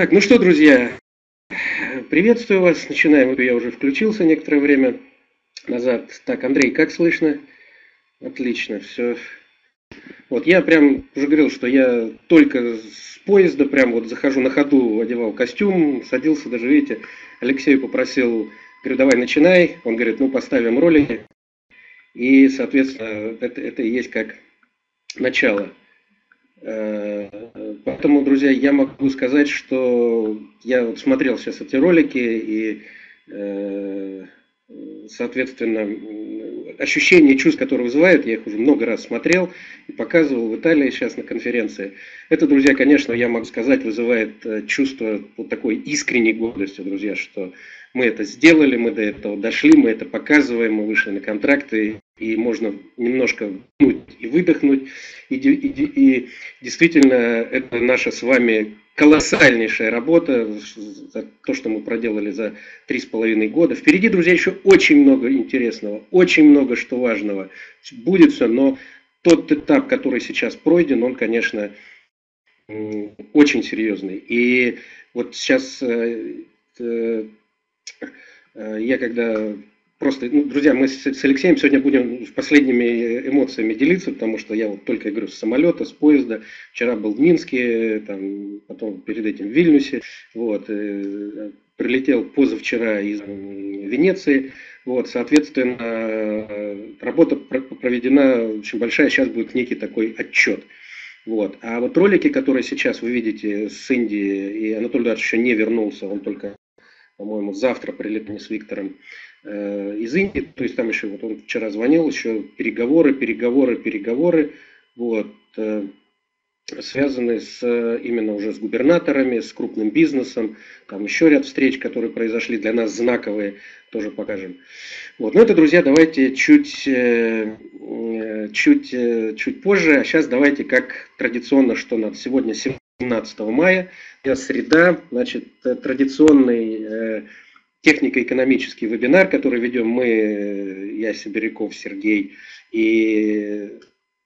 Так, ну что, друзья, приветствую вас. Начинаем. Я уже включился некоторое время назад. Так, Андрей, как слышно? Отлично, все. Вот я прям уже говорил, что я только с поезда прям вот захожу на ходу, одевал костюм, садился, даже видите, Алексею попросил, говорю, давай начинай. Он говорит, ну поставим ролики. И, соответственно, это, это и есть как начало. Э, поэтому, друзья, я могу сказать, что я вот смотрел сейчас эти ролики и, э, соответственно, ощущения, чувств, которые вызывают, я их уже много раз смотрел и показывал в Италии сейчас на конференции. Это, друзья, конечно, я могу сказать, вызывает э, чувство вот такой искренней гордости, друзья, что мы это сделали, мы до этого дошли, мы это показываем, мы вышли на контракты, и можно немножко и выдохнуть. И, и, и действительно, это наша с вами колоссальнейшая работа, за то, что мы проделали за три с половиной года. Впереди, друзья, еще очень много интересного, очень много что важного. Будет все, но тот этап, который сейчас пройден, он, конечно, очень серьезный. И вот сейчас э, Э, я когда просто, ну, друзья, мы с, с Алексеем сегодня будем последними эмоциями делиться, потому что я вот только, говорю, с самолета, с поезда, вчера был в Минске, там, потом перед этим в Вильнюсе, вот, э, прилетел позавчера из Венеции, вот, соответственно, э, работа проведена очень большая, сейчас будет некий такой отчет. Вот. А вот ролики, которые сейчас вы видите с Индии, и Анатолий Эдуардович еще не вернулся, он только по-моему, завтра прилетим с Виктором э, из Индии. То есть там еще, вот он вчера звонил, еще переговоры, переговоры, переговоры. Вот, э, связанные с, именно уже с губернаторами, с крупным бизнесом. Там еще ряд встреч, которые произошли для нас знаковые, тоже покажем. Вот. Но это, друзья, давайте чуть, э, э, чуть, чуть позже. А сейчас давайте, как традиционно, что надо. Сегодня 17 мая, среда, значит, традиционный технико-экономический вебинар, который ведем мы, э, я Сибиряков Сергей и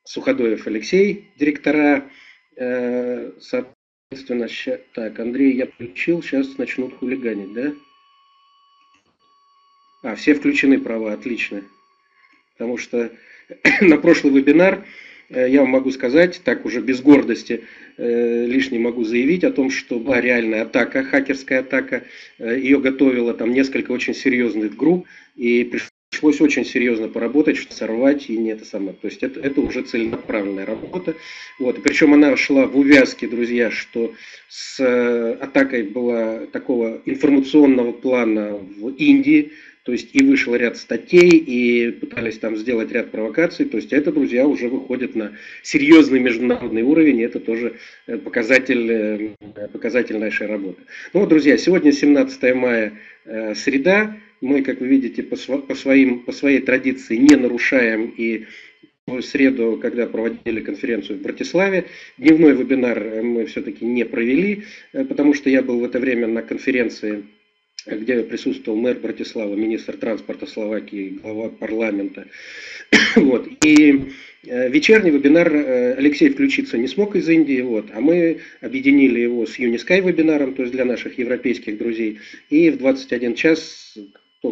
Суходоев Алексей, директора. Соответственно, ща, так, Андрей я включил, сейчас начнут хулиганить, да? А, все включены права, отлично. Потому что на прошлый вебинар Э, я вам могу сказать, так уже без гордости э, лишний могу заявить о том, что была реальная атака, хакерская атака. Э, ее готовило там несколько очень серьезных групп, и пришлось очень серьезно поработать, чтобы сорвать, и не это самое. То есть это, это уже целенаправленная работа. Вот. Причем она шла в увязке, друзья, что с атакой была такого информационного плана в Индии, то есть и вышел ряд статей, и пытались там сделать ряд провокаций. То есть это, друзья, уже выходит на серьезный международный уровень, и это тоже э, показатель, э, показатель нашей работы. Ну вот, друзья, сегодня 17 мая, э, среда. Мы, как вы видите, по, своим, по своей традиции не нарушаем и в среду, когда проводили конференцию в Братиславе, дневной вебинар мы все-таки не провели, потому что я был в это время на конференции где присутствовал мэр Братислава, министр транспорта Словакии, глава парламента. Вот. И э, вечерний вебинар э, Алексей включиться не смог из Индии, вот, а мы объединили его с Unisky вебинаром, то есть для наших европейских друзей, и в 21 час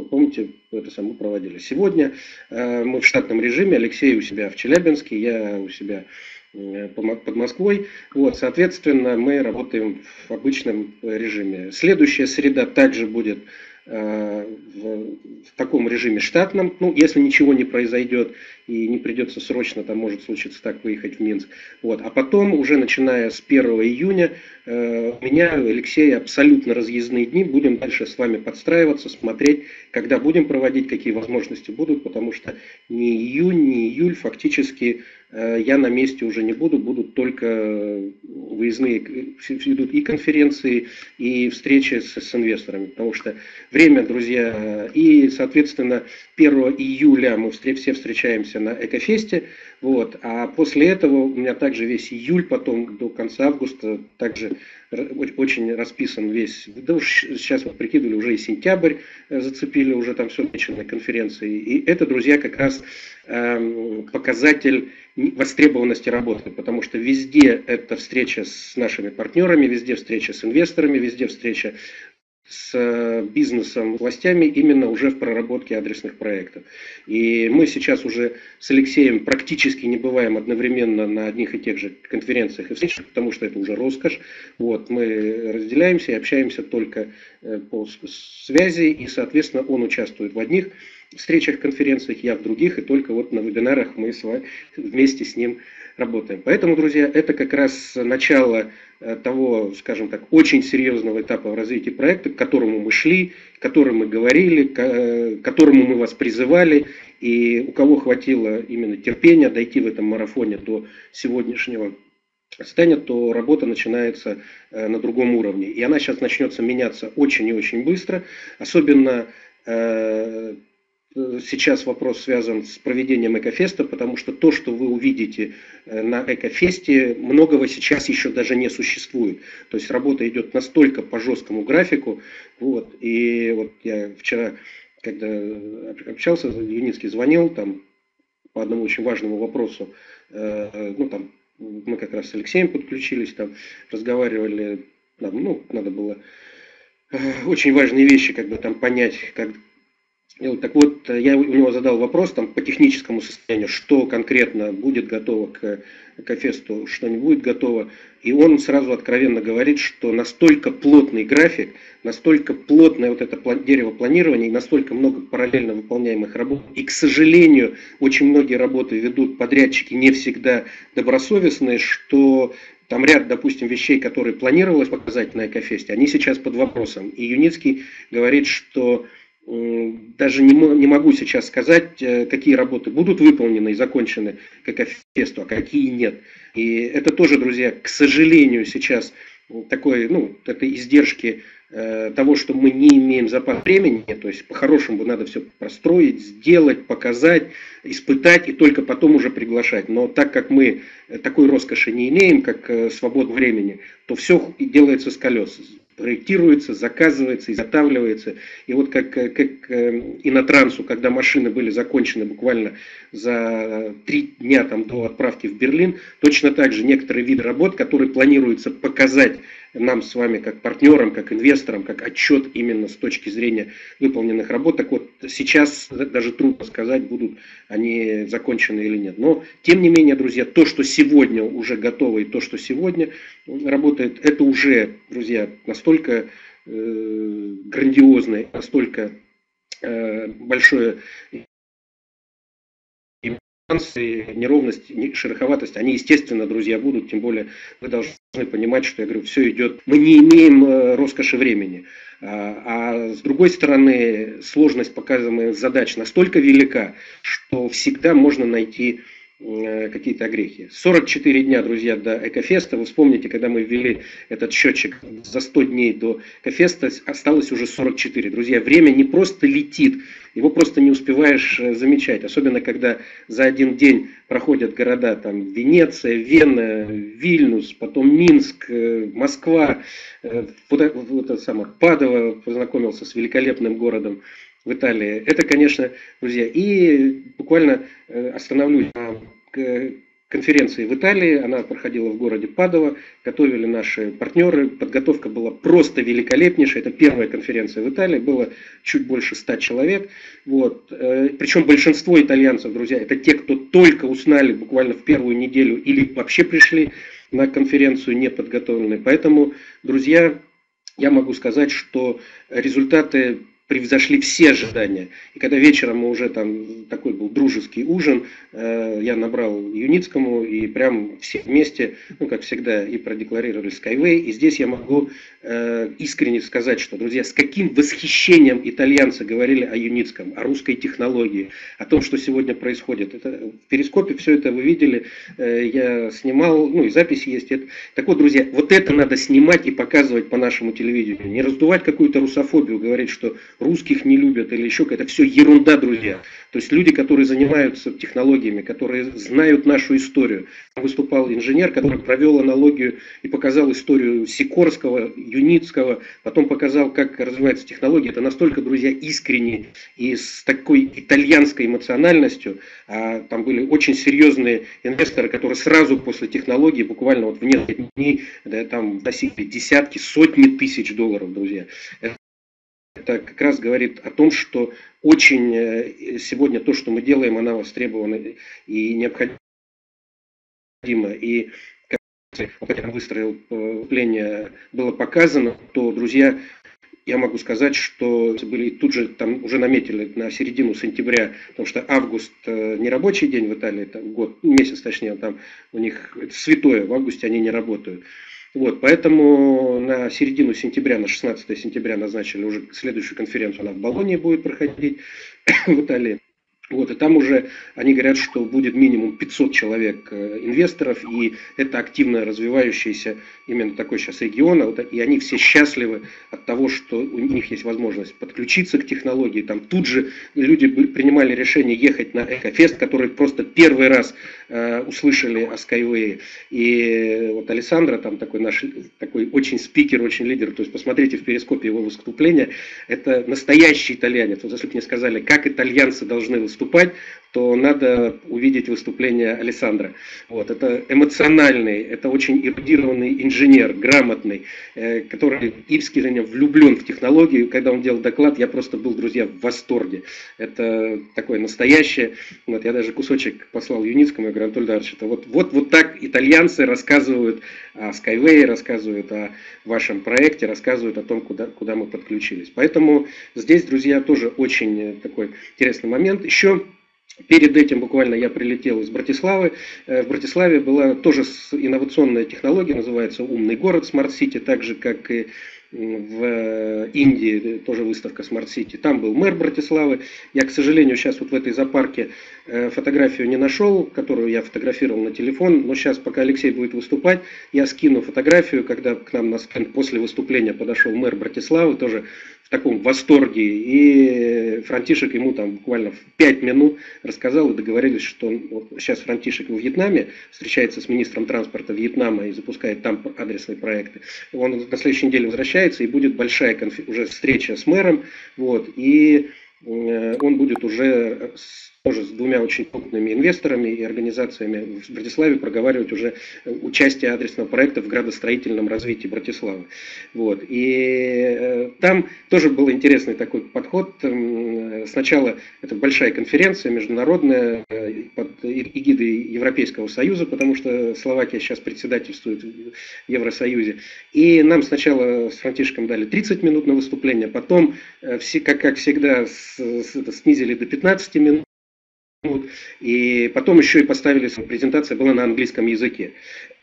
помните, это самое проводили. Сегодня э, мы в штатном режиме, Алексей у себя в Челябинске, я у себя под Москвой. Вот, соответственно, мы работаем в обычном режиме. Следующая среда также будет Э, в, в таком режиме штатном, ну, если ничего не произойдет и не придется срочно, там может случиться так, выехать в Минск. Вот. А потом, уже начиная с 1 июня, э, у меня, Алексей, абсолютно разъездные дни, будем дальше с вами подстраиваться, смотреть, когда будем проводить, какие возможности будут, потому что ни июнь, ни июль фактически э, я на месте уже не буду, будут только выездные, идут и конференции, и встречи с, с инвесторами, потому что время, друзья. И, соответственно, 1 июля мы все встречаемся на Экофесте. Вот. А после этого у меня также весь июль, потом до конца августа, также очень расписан весь, да уж сейчас вот прикидывали, уже и сентябрь э, зацепили, уже там все начали на конференции. И это, друзья, как раз эм, показатель востребованности работы, потому что везде это встреча с нашими партнерами, везде встреча с инвесторами, везде встреча с э, бизнесом, властями именно уже в проработке адресных проектов. И мы сейчас уже с Алексеем практически не бываем одновременно на одних и тех же конференциях и встречах, потому что это уже роскошь. Вот, мы разделяемся и общаемся только э, по связи, и, соответственно, он участвует в одних встречах, конференциях, я в других, и только вот на вебинарах мы с вами вместе с ним работаем. Поэтому, друзья, это как раз начало того, скажем так, очень серьезного этапа в развитии проекта, к которому мы шли, к которому мы говорили, к которому мы вас призывали, и у кого хватило именно терпения дойти в этом марафоне до сегодняшнего состояния, то работа начинается э, на другом уровне. И она сейчас начнется меняться очень и очень быстро, особенно э, Э, сейчас вопрос связан с проведением Экофеста, потому что то, что вы увидите э, на Экофесте, многого сейчас еще даже не существует. То есть работа идет настолько по жесткому графику. Вот, и вот я вчера, когда общался, Юницкий звонил там по одному очень важному вопросу, э, ну там мы как раз с Алексеем подключились, там разговаривали, там, ну, надо было очень важные вещи как бы там понять, как, так вот, я у него задал вопрос там, по техническому состоянию, что конкретно будет готово к Экофесту, что не будет готово. И он сразу откровенно говорит, что настолько плотный график, настолько плотное вот это дерево планирования, и настолько много параллельно выполняемых работ. И, к сожалению, очень многие работы ведут подрядчики не всегда добросовестные, что там ряд, допустим, вещей, которые планировалось показать на Экофесте, они сейчас под вопросом. И Юницкий говорит, что даже не, не могу сейчас сказать, э, какие работы будут выполнены и закончены к Экофесту, а какие нет. И это тоже, друзья, к сожалению, сейчас такой, ну, это издержки э, того, что мы не имеем запас времени, то есть по-хорошему надо все простроить, сделать, показать, испытать и только потом уже приглашать. Но так как мы такой роскоши не имеем, как э, времени, то все делается с колес проектируется, заказывается, изготавливается. И вот как, как и на трансу, когда машины были закончены буквально за три дня там, до отправки в Берлин, точно так же некоторые виды работ, которые планируется показать нам с вами как партнерам, как инвесторам, как отчет именно с точки зрения выполненных работ. Так вот, сейчас даже трудно сказать, будут они закончены или нет. Но, тем не менее, друзья, то, что сегодня уже готово и то, что сегодня работает, это уже, друзья, настолько э, грандиозное, настолько э, большое нюансы, неровность, шероховатость, они, естественно, друзья, будут, тем более вы должны понимать, что, я говорю, все идет, мы не имеем э, роскоши времени. А, а с другой стороны, сложность показываемых задач настолько велика, что всегда можно найти какие-то огрехи. 44 дня, друзья, до Экофеста. Вы вспомните, когда мы ввели этот счетчик за 100 дней до Экофеста, осталось уже 44. Друзья, время не просто летит, его просто не успеваешь э, замечать. Особенно, когда за один день проходят города, там, Венеция, Вена, Вильнюс, потом Минск, э, Москва, вот, вот это самое, Падова познакомился с великолепным городом в Италии. Это, конечно, друзья. И буквально э, остановлюсь на конференции в Италии. Она проходила в городе Падово. Готовили наши партнеры. Подготовка была просто великолепнейшая. Это первая конференция в Италии. Было чуть больше ста человек. Вот. Э, Причем большинство итальянцев, друзья, это те, кто только узнали буквально в первую неделю или вообще пришли на конференцию неподготовленные. Поэтому, друзья, я могу сказать, что результаты превзошли все ожидания. И когда вечером мы уже там, такой был дружеский ужин, э, я набрал Юницкому и прям все вместе, ну как всегда, и продекларировали Skyway. И здесь я могу э, искренне сказать, что, друзья, с каким восхищением итальянцы говорили о Юницком, о русской технологии, о том, что сегодня происходит. Это, в перископе все это вы видели, э, я снимал, ну и записи есть. Это. Так вот, друзья, вот это надо снимать и показывать по нашему телевидению. Не раздувать какую-то русофобию, говорить, что русских не любят или еще это все ерунда, друзья. То есть люди, которые занимаются технологиями, которые знают нашу историю. Выступал инженер, который провел аналогию и показал историю Сикорского, Юницкого, потом показал, как развивается технология. Это настолько, друзья, искренне и с такой итальянской эмоциональностью. А там были очень серьезные инвесторы, которые сразу после технологии, буквально вот в несколько дней, да, там носили десятки, сотни тысяч долларов, друзья. Это как раз говорит о том, что очень э, сегодня то, что мы делаем, она востребована и необходима. И как я выстроил выступление, было показано, то, друзья, я могу сказать, что были тут же там уже наметили на середину сентября, потому что август э, не рабочий день в Италии, там год, месяц точнее, там у них это святое, в августе они не работают. Вот, поэтому на середину сентября, на 16 сентября назначили уже следующую конференцию, она в Болонии будет проходить в Италии. Вот, и там уже они говорят, что будет минимум 500 человек э, инвесторов, и это активно развивающийся именно такой сейчас регион, а и они все счастливы от того, что у них есть возможность подключиться к технологии. Там тут же люди принимали решение ехать на Экофест, который просто первый раз э, услышали о Skyway. И вот Александра, там такой наш такой очень спикер, очень лидер, то есть посмотрите в перископе его выступления, это настоящий итальянец. Вот если бы мне сказали, как итальянцы должны выступать, то надо увидеть выступление Александра. Вот, это эмоциональный, это очень эрудированный инженер, грамотный, э, который искренне влюблен в технологию. Когда он делал доклад, я просто был, друзья, в восторге. Это такое настоящее. Вот, я даже кусочек послал Юницкому, я говорю, Анатолий Дарович, вот, вот, вот так итальянцы рассказывают о Skyway, рассказывают о вашем проекте, рассказывают о том, куда, куда мы подключились. Поэтому здесь, друзья, тоже очень такой интересный момент. Еще Перед этим буквально я прилетел из Братиславы. Э, в Братиславе была тоже инновационная технология, называется «Умный город City», так же, как и в э, Индии тоже выставка Smart City. Там был мэр Братиславы. Я, к сожалению, сейчас вот в этой зоопарке э, фотографию не нашел, которую я фотографировал на телефон. Но сейчас, пока Алексей будет выступать, я скину фотографию, когда к нам на стенд после выступления подошел мэр Братиславы, тоже таком восторге. И Франтишек ему там буквально в 5 минут рассказал и договорились, что он, вот сейчас Франтишек в Вьетнаме встречается с министром транспорта Вьетнама и запускает там адресные проекты. Он на следующей неделе возвращается и будет большая конф... уже встреча с мэром, вот, и э, он будет уже тоже с двумя очень крупными инвесторами и организациями в Братиславе проговаривать уже участие адресного проекта в градостроительном развитии Братиславы. Вот. И э, там тоже был интересный такой подход. Сначала это большая конференция международная э, под эгидой Европейского Союза, потому что Словакия сейчас председательствует в Евросоюзе. И нам сначала с Франтишком дали 30 минут на выступление, потом, э, как, как всегда, снизили до 15 минут. И потом еще и поставили, презентация была на английском языке.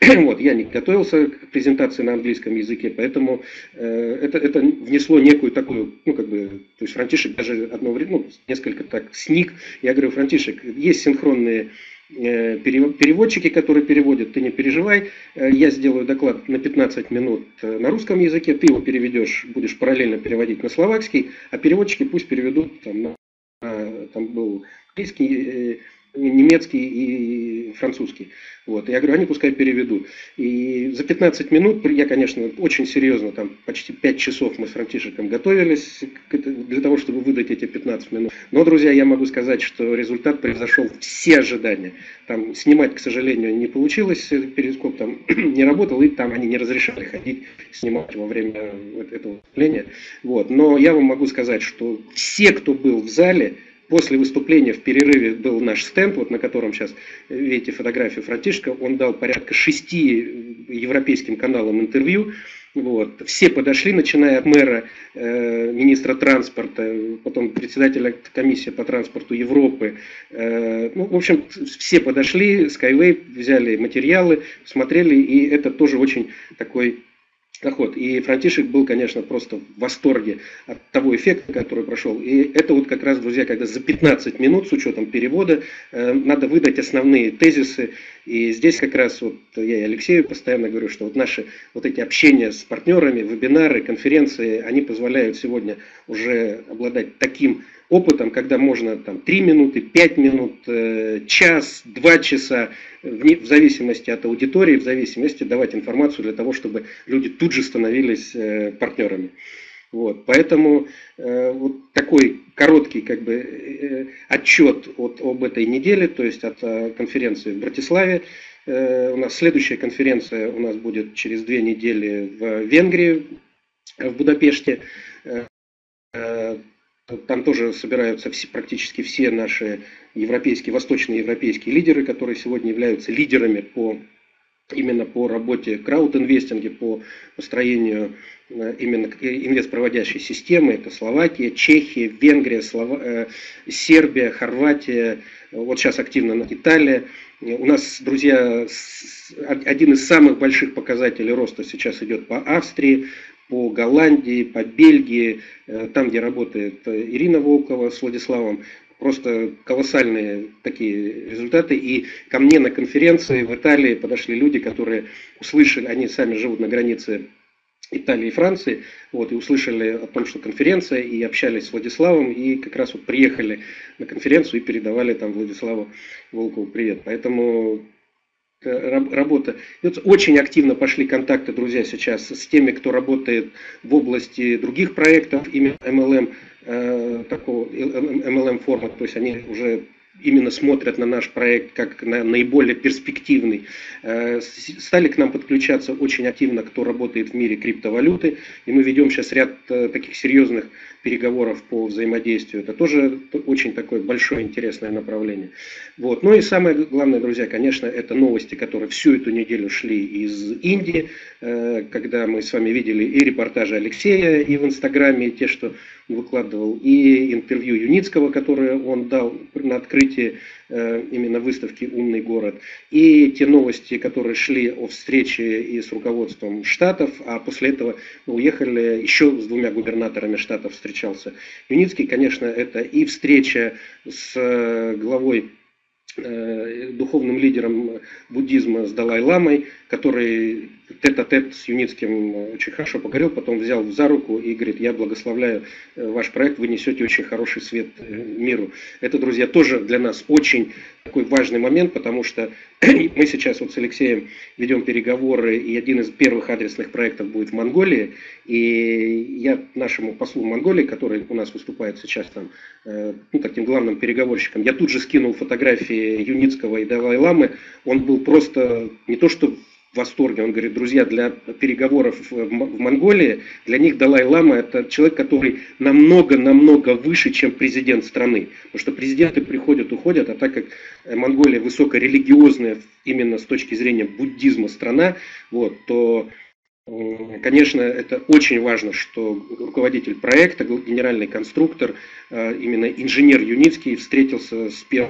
Вот, я не готовился к презентации на английском языке, поэтому э, это, это внесло некую такую, ну, как бы, то есть Франтишек даже одно время, ну, несколько так сник. Я говорю, Франтишек, есть синхронные э, переводчики, которые переводят, ты не переживай, э, я сделаю доклад на 15 минут э, на русском языке, ты его переведешь, будешь параллельно переводить на словакский, а переводчики пусть переведут там, на, там был английский, э, немецкий и французский. Вот. Я говорю, они пускай переведут. И за 15 минут, я, конечно, очень серьезно, там почти 5 часов мы с Франтишеком готовились для того, чтобы выдать эти 15 минут. Но, друзья, я могу сказать, что результат превзошел все ожидания. Там снимать, к сожалению, не получилось, перископ там не работал, и там они не разрешали ходить, снимать во время этого выступления. Вот. Но я вам могу сказать, что все, кто был в зале, После выступления в перерыве был наш стенд, вот на котором сейчас видите фотографию Франтишка. Он дал порядка шести европейским каналам интервью. Вот. Все подошли, начиная от мэра, э, министра транспорта, потом председателя комиссии по транспорту Европы. Э, ну, в общем, все подошли, Skyway взяли материалы, смотрели, и это тоже очень такой заход. И Франтишек был, конечно, просто в восторге от того эффекта, который прошел. И это вот как раз, друзья, когда за 15 минут с учетом перевода э, надо выдать основные тезисы. И здесь как раз вот я и Алексею постоянно говорю, что вот наши вот эти общения с партнерами, вебинары, конференции, они позволяют сегодня уже обладать таким опытом, когда можно там 3 минуты, 5 минут, э, час, 2 часа, в зависимости от аудитории, в зависимости давать информацию для того, чтобы люди тут же становились э, партнерами. Вот, поэтому э, вот такой короткий как бы э, отчет от, об этой неделе, то есть от э, конференции в Братиславе. Э, у нас следующая конференция у нас будет через две недели в Венгрии, в Будапеште. Там тоже собираются все, практически все наши европейские, восточноевропейские лидеры, которые сегодня являются лидерами по именно по работе краудинвестинге, по построению э, именно инвестпроводящей системы. Это Словакия, Чехия, Венгрия, Слова... Э, Сербия, Хорватия, вот сейчас активно Италия. У нас, друзья, один из самых больших показателей роста сейчас идет по Австрии, по Голландии, по Бельгии, э, там, где работает э, Ирина Волкова с Владиславом. Просто колоссальные такие результаты. И ко мне на конференции в Италии подошли люди, которые услышали, они сами живут на границе Италии и Франции, вот, и услышали о том, что конференция, и общались с Владиславом, и как раз вот приехали на конференцию и передавали там Владиславу Волкову привет. Поэтому работа. Очень активно пошли контакты, друзья, сейчас с теми, кто работает в области других проектов, именно MLM, э, такого MLM формата, то есть они уже именно смотрят на наш проект как на наиболее перспективный. Э, стали к нам подключаться очень активно, кто работает в мире криптовалюты, и мы ведем сейчас ряд э, таких серьезных переговоров по взаимодействию. Это тоже очень такое большое интересное направление. Вот. Ну и самое главное, друзья, конечно, это новости, которые всю эту неделю шли из Индии, э, когда мы с вами видели и репортажи Алексея, и в Инстаграме, и те, что выкладывал, и интервью Юницкого, которое он дал на открытии э, именно выставки «Умный город», и те новости, которые шли о встрече и с руководством штатов, а после этого уехали еще с двумя губернаторами штатов встречался. Юницкий, конечно, это и встреча с э, главой Э, духовным лидером буддизма с Далай-ламой, который тет-а-тет с Юницким очень хорошо поговорил, потом взял за руку и говорит, я благословляю э, ваш проект, вы несете очень хороший свет э, миру. Это, друзья, тоже для нас очень такой важный момент, потому что мы сейчас вот с Алексеем ведем переговоры, и один из первых адресных проектов будет в Монголии, и я нашему послу Монголии, который у нас выступает сейчас там, ну, таким главным переговорщиком, я тут же скинул фотографии Юницкого и Далай-Ламы, он был просто не то что в восторге. Он говорит, друзья, для переговоров в Монголии, для них Далай-Лама это человек, который намного-намного выше, чем президент страны. Потому что президенты приходят, уходят, а так как Монголия высокорелигиозная именно с точки зрения буддизма страна, вот, то Конечно, это очень важно, что руководитель проекта, генеральный конструктор, э, именно инженер Юницкий встретился с первым Э,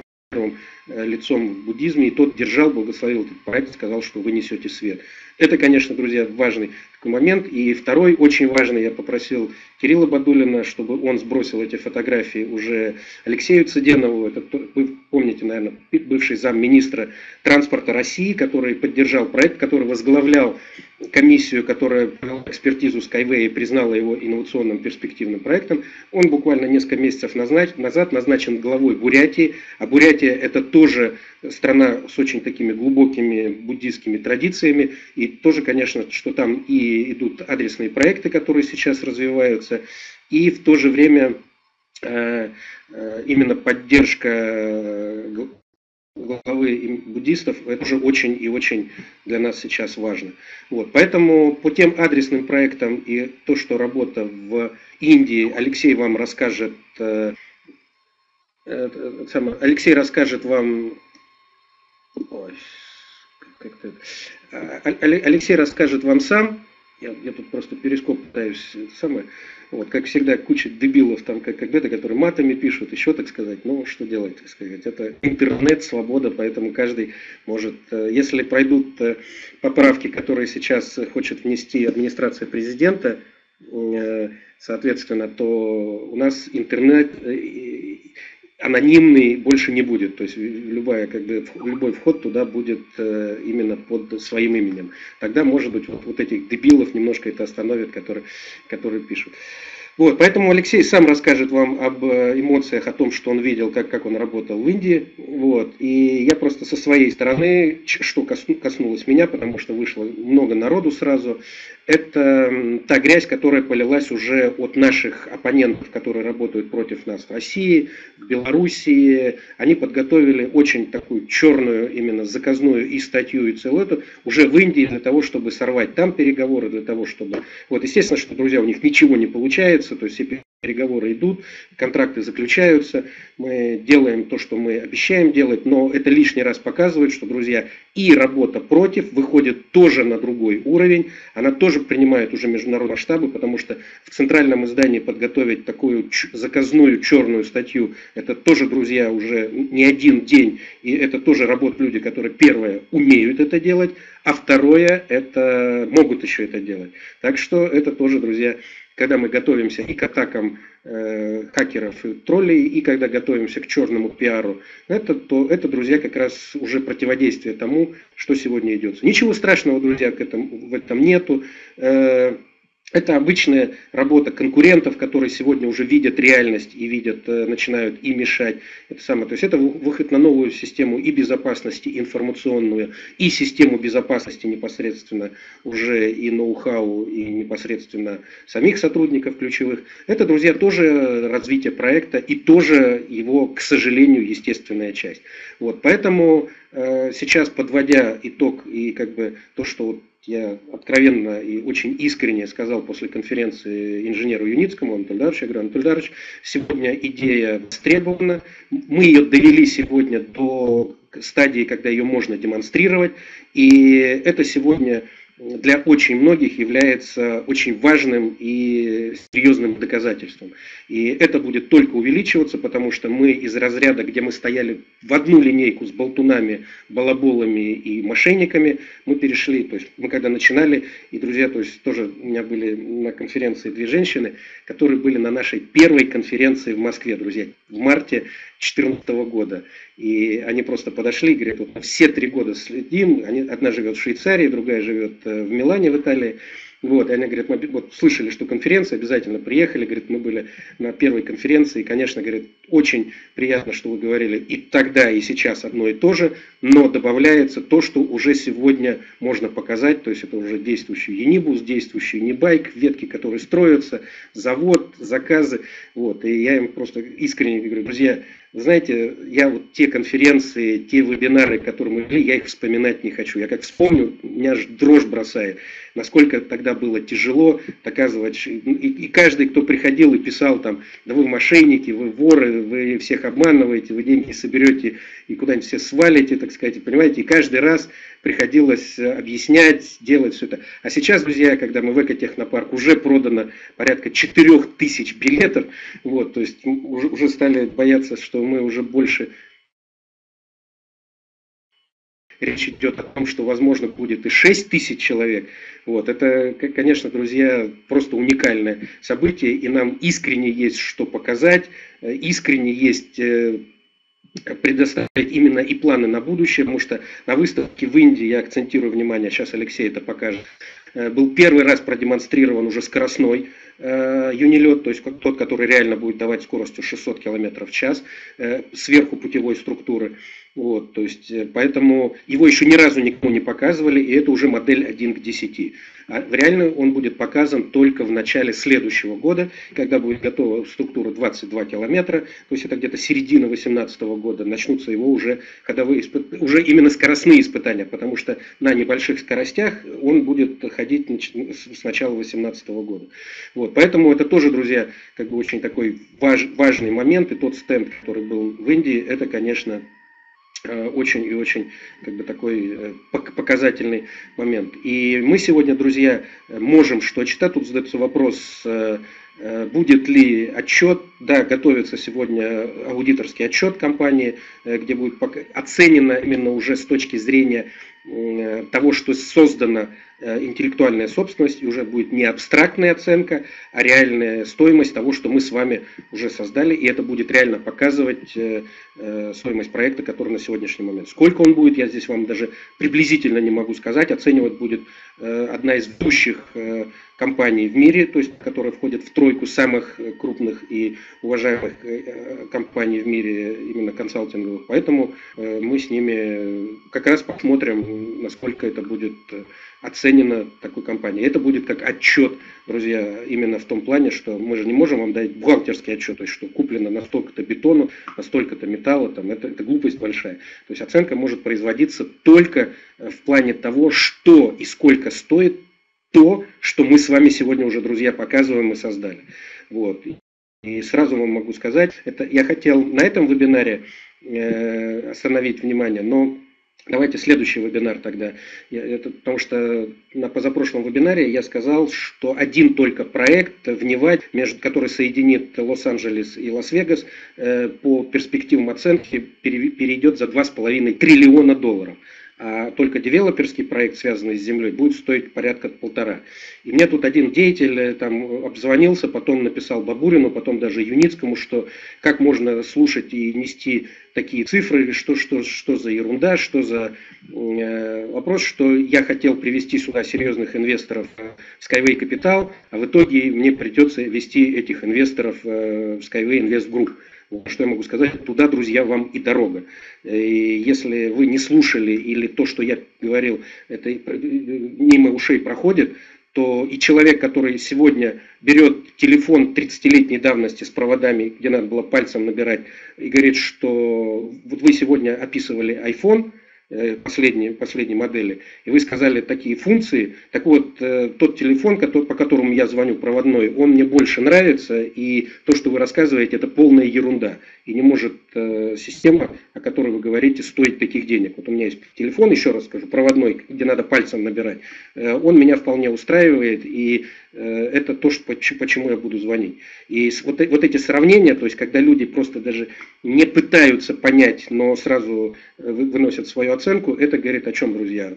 лицом в буддизме, и тот держал, благословил этот проект, сказал, что вы несете свет. Это, конечно, друзья, важный момент. И второй, очень важный, я попросил Кирилла Бадулина, чтобы он сбросил эти фотографии уже Алексею Цыденову, это, вы помните, наверное, бывший замминистра транспорта России, который поддержал проект, который возглавлял комиссию, которая провела экспертизу Skyway и признала его инновационным перспективным проектом. Он буквально несколько месяцев назад назначен главой Бурятии, а Бурятия это тоже страна с очень такими глубокими буддийскими традициями, и тоже, конечно, что там и идут адресные проекты, которые сейчас развиваются, и в то же время э, э, именно поддержка э, главы буддистов, это уже очень и очень для нас сейчас важно. Вот, поэтому по тем адресным проектам и то, что работа в Индии, Алексей вам расскажет, Алексей расскажет вам Алексей расскажет вам сам, я, я тут просто перископ пытаюсь самое, вот, как всегда, куча дебилов там, как когда-то, которые матами пишут, еще так сказать, ну, что делать, так сказать, это интернет, свобода, поэтому каждый может, э, если пройдут э, поправки, которые сейчас хочет внести администрация президента, э, соответственно, то у нас интернет анонимный больше не будет. То есть любая, как бы, любой вход туда будет э, именно под своим именем. Тогда, может быть, вот, вот этих дебилов немножко это остановит, которые, которые пишут. Вот, поэтому Алексей сам расскажет вам об э, эмоциях, о том, что он видел, как, как он работал в Индии. Вот, и я просто со своей стороны, что коснулось меня, потому что вышло много народу сразу, это та грязь, которая полилась уже от наших оппонентов, которые работают против нас в России, в Белоруссии. Они подготовили очень такую черную, именно заказную и статью, и целую эту, уже в Индии для того, чтобы сорвать там переговоры, для того, чтобы... Вот, естественно, что, друзья, у них ничего не получается, то есть переговоры идут, контракты заключаются, мы делаем то, что мы обещаем делать, но это лишний раз показывает, что, друзья, и работа против выходит тоже на другой уровень, она тоже принимает уже международные масштабы, потому что в центральном издании подготовить такую заказную черную статью, это тоже, друзья, уже не один день, и это тоже работают люди, которые, первое, умеют это делать, а второе, это могут еще это делать. Так что это тоже, друзья, когда мы готовимся и к атакам э, хакеров и троллей, и когда готовимся к черному пиару, это, то, это, друзья, как раз уже противодействие тому, что сегодня идет. Ничего страшного, друзья, к этому, в этом нету. Э, это обычная работа конкурентов, которые сегодня уже видят реальность и видят, э, начинают и мешать. Это самое. То есть это выход на новую систему и безопасности информационную, и систему безопасности непосредственно уже и ноу-хау, и непосредственно самих сотрудников ключевых. Это, друзья, тоже развитие проекта и тоже его, к сожалению, естественная часть. Вот, поэтому э, сейчас, подводя итог и как бы то, что вот я откровенно и очень искренне сказал после конференции инженеру Юницкому, Анатолию Даровичу, я говорю, Дарович, сегодня идея востребована, мы ее довели сегодня до стадии, когда ее можно демонстрировать, и это сегодня для очень многих является очень важным и серьезным доказательством. И это будет только увеличиваться, потому что мы из разряда, где мы стояли в одну линейку с болтунами, балаболами и мошенниками, мы перешли, то есть мы когда начинали, и друзья, то есть тоже у меня были на конференции две женщины, которые были на нашей первой конференции в Москве, друзья, в марте 2014 года. И они просто подошли и говорят, вот все три года следим, они, одна живет в Швейцарии, другая живет э, в Милане, в Италии. Вот, и они говорят, мы вот, слышали, что конференция, обязательно приехали, говорит, мы были на первой конференции, и, конечно, говорит, очень приятно, что вы говорили и тогда, и сейчас одно и то же, но добавляется то, что уже сегодня можно показать, то есть это уже действующий Енибус, действующий Небайк, ветки, которые строятся, завод, заказы, вот, и я им просто искренне говорю, друзья, знаете, я вот те конференции, те вебинары, которые мы вели, я их вспоминать не хочу. Я как вспомню, меня аж дрожь бросает. Насколько тогда было тяжело доказывать. И, и каждый, кто приходил и писал там, да вы мошенники, вы воры, вы всех обманываете, вы деньги соберете и куда-нибудь все свалите, так сказать, понимаете. И каждый раз приходилось объяснять, делать все это. А сейчас, друзья, когда мы в экотехнопарк, уже продано порядка 4000 билетов, вот, то есть уже, уже стали бояться, что мы уже больше речь идет о том, что, возможно, будет и 6 тысяч человек. Вот, это, конечно, друзья, просто уникальное событие, и нам искренне есть что показать, э, искренне есть э, предоставить именно и планы на будущее, потому что на выставке в Индии, я акцентирую внимание, сейчас Алексей это покажет, э, был первый раз продемонстрирован уже скоростной э, юнилет, то есть тот, который реально будет давать скоростью 600 км в час, э, сверху путевой структуры. Вот, то есть, поэтому его еще ни разу никому не показывали, и это уже модель 1 к 10. А реально он будет показан только в начале следующего года, когда будет готова структура 22 километра, то есть это где-то середина 2018 года, начнутся его уже ходовые, уже именно скоростные испытания, потому что на небольших скоростях он будет ходить с начала 2018 года. Вот, поэтому это тоже, друзья, как бы очень такой важ, важный момент, и тот стенд, который был в Индии, это, конечно, Э, очень и очень как бы такой э, показательный момент. И мы сегодня, друзья, можем что читать. Тут задается вопрос, э, будет ли отчет. Да, готовится сегодня аудиторский отчет компании, где будет оценено именно уже с точки зрения того, что создано Э, интеллектуальная собственность, и уже будет не абстрактная оценка, а реальная стоимость того, что мы с вами уже создали, и это будет реально показывать э, э, стоимость проекта, который на сегодняшний момент. Сколько он будет, я здесь вам даже приблизительно не могу сказать, оценивать будет одна из ведущих компаний в мире, то есть, которая входит в тройку самых крупных и уважаемых компаний в мире, именно консалтинговых. Поэтому мы с ними как раз посмотрим, насколько это будет оценено такой компанией. Это будет как отчет, друзья, именно в том плане, что мы же не можем вам дать бухгалтерский отчет, то есть что куплено на столько-то бетона, на столько-то металла, там, это, это глупость большая. То есть оценка может производиться только э, в плане того, что и сколько стоит то, что мы с вами сегодня уже, друзья, показываем и создали. Вот. И сразу вам могу сказать, это я хотел на этом вебинаре э, остановить внимание, но Давайте следующий вебинар тогда. Это, потому что на позапрошлом вебинаре я сказал, что один только проект в Неваде, между, который соединит Лос-Анджелес и Лас-Вегас, э, по перспективам оценки перейдет за 2,5 триллиона долларов а только девелоперский проект, связанный с землей, будет стоить порядка полтора. И мне тут один деятель э, там обзвонился, потом написал Бабурину, потом даже Юницкому, что как можно слушать и нести такие цифры, что, что, что за ерунда, что за э, вопрос, что я хотел привести сюда серьезных инвесторов в Skyway Capital, а в итоге мне придется вести этих инвесторов э, в Skyway Invest Group. Что я могу сказать? Туда, друзья, вам и дорога. И если вы не слушали или то, что я говорил, это мимо ушей проходит, то и человек, который сегодня берет телефон 30-летней давности с проводами, где надо было пальцем набирать, и говорит, что вот вы сегодня описывали iPhone, Э, последней, последней модели, и вы сказали такие функции, так вот, э, тот телефон, по которому я звоню, проводной, он мне больше нравится, и то, что вы рассказываете, это полная ерунда. И не может э, система, о которой вы говорите, стоить таких денег. Вот у меня есть телефон, еще раз скажу, проводной, где надо пальцем набирать. Он меня вполне устраивает, и это то, что, почему я буду звонить. И вот, вот эти сравнения, то есть когда люди просто даже не пытаются понять, но сразу выносят свою оценку, это говорит о чем, друзья?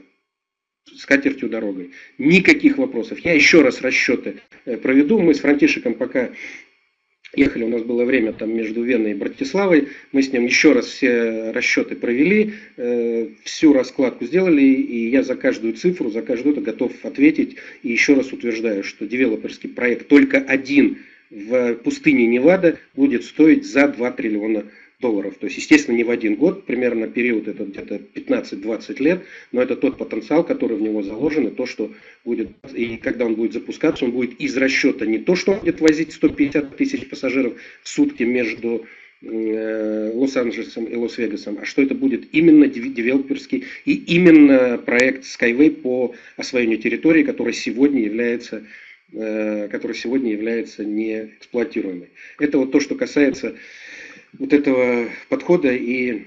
С катертью дорогой. Никаких вопросов. Я еще раз расчеты э, проведу. Мы с Франтишиком пока ехали, у нас было время там между Веной и Братиславой, мы с ним еще раз все расчеты провели, э, всю раскладку сделали, и я за каждую цифру, за каждую это готов ответить, и еще раз утверждаю, что девелоперский проект только один в пустыне Невада будет стоить за 2 триллиона долларов. То есть, естественно, не в один год, примерно период это где-то 15-20 лет, но это тот потенциал, который в него заложен, и то, что будет, и когда он будет запускаться, он будет из расчета не то, что он будет возить 150 тысяч пассажиров в сутки между э, Лос-Анджелесом и Лас-Вегасом, а что это будет именно девелоперский и именно проект Skyway по освоению территории, который сегодня является э, который сегодня является неэксплуатируемой. Это вот то, что касается вот этого подхода и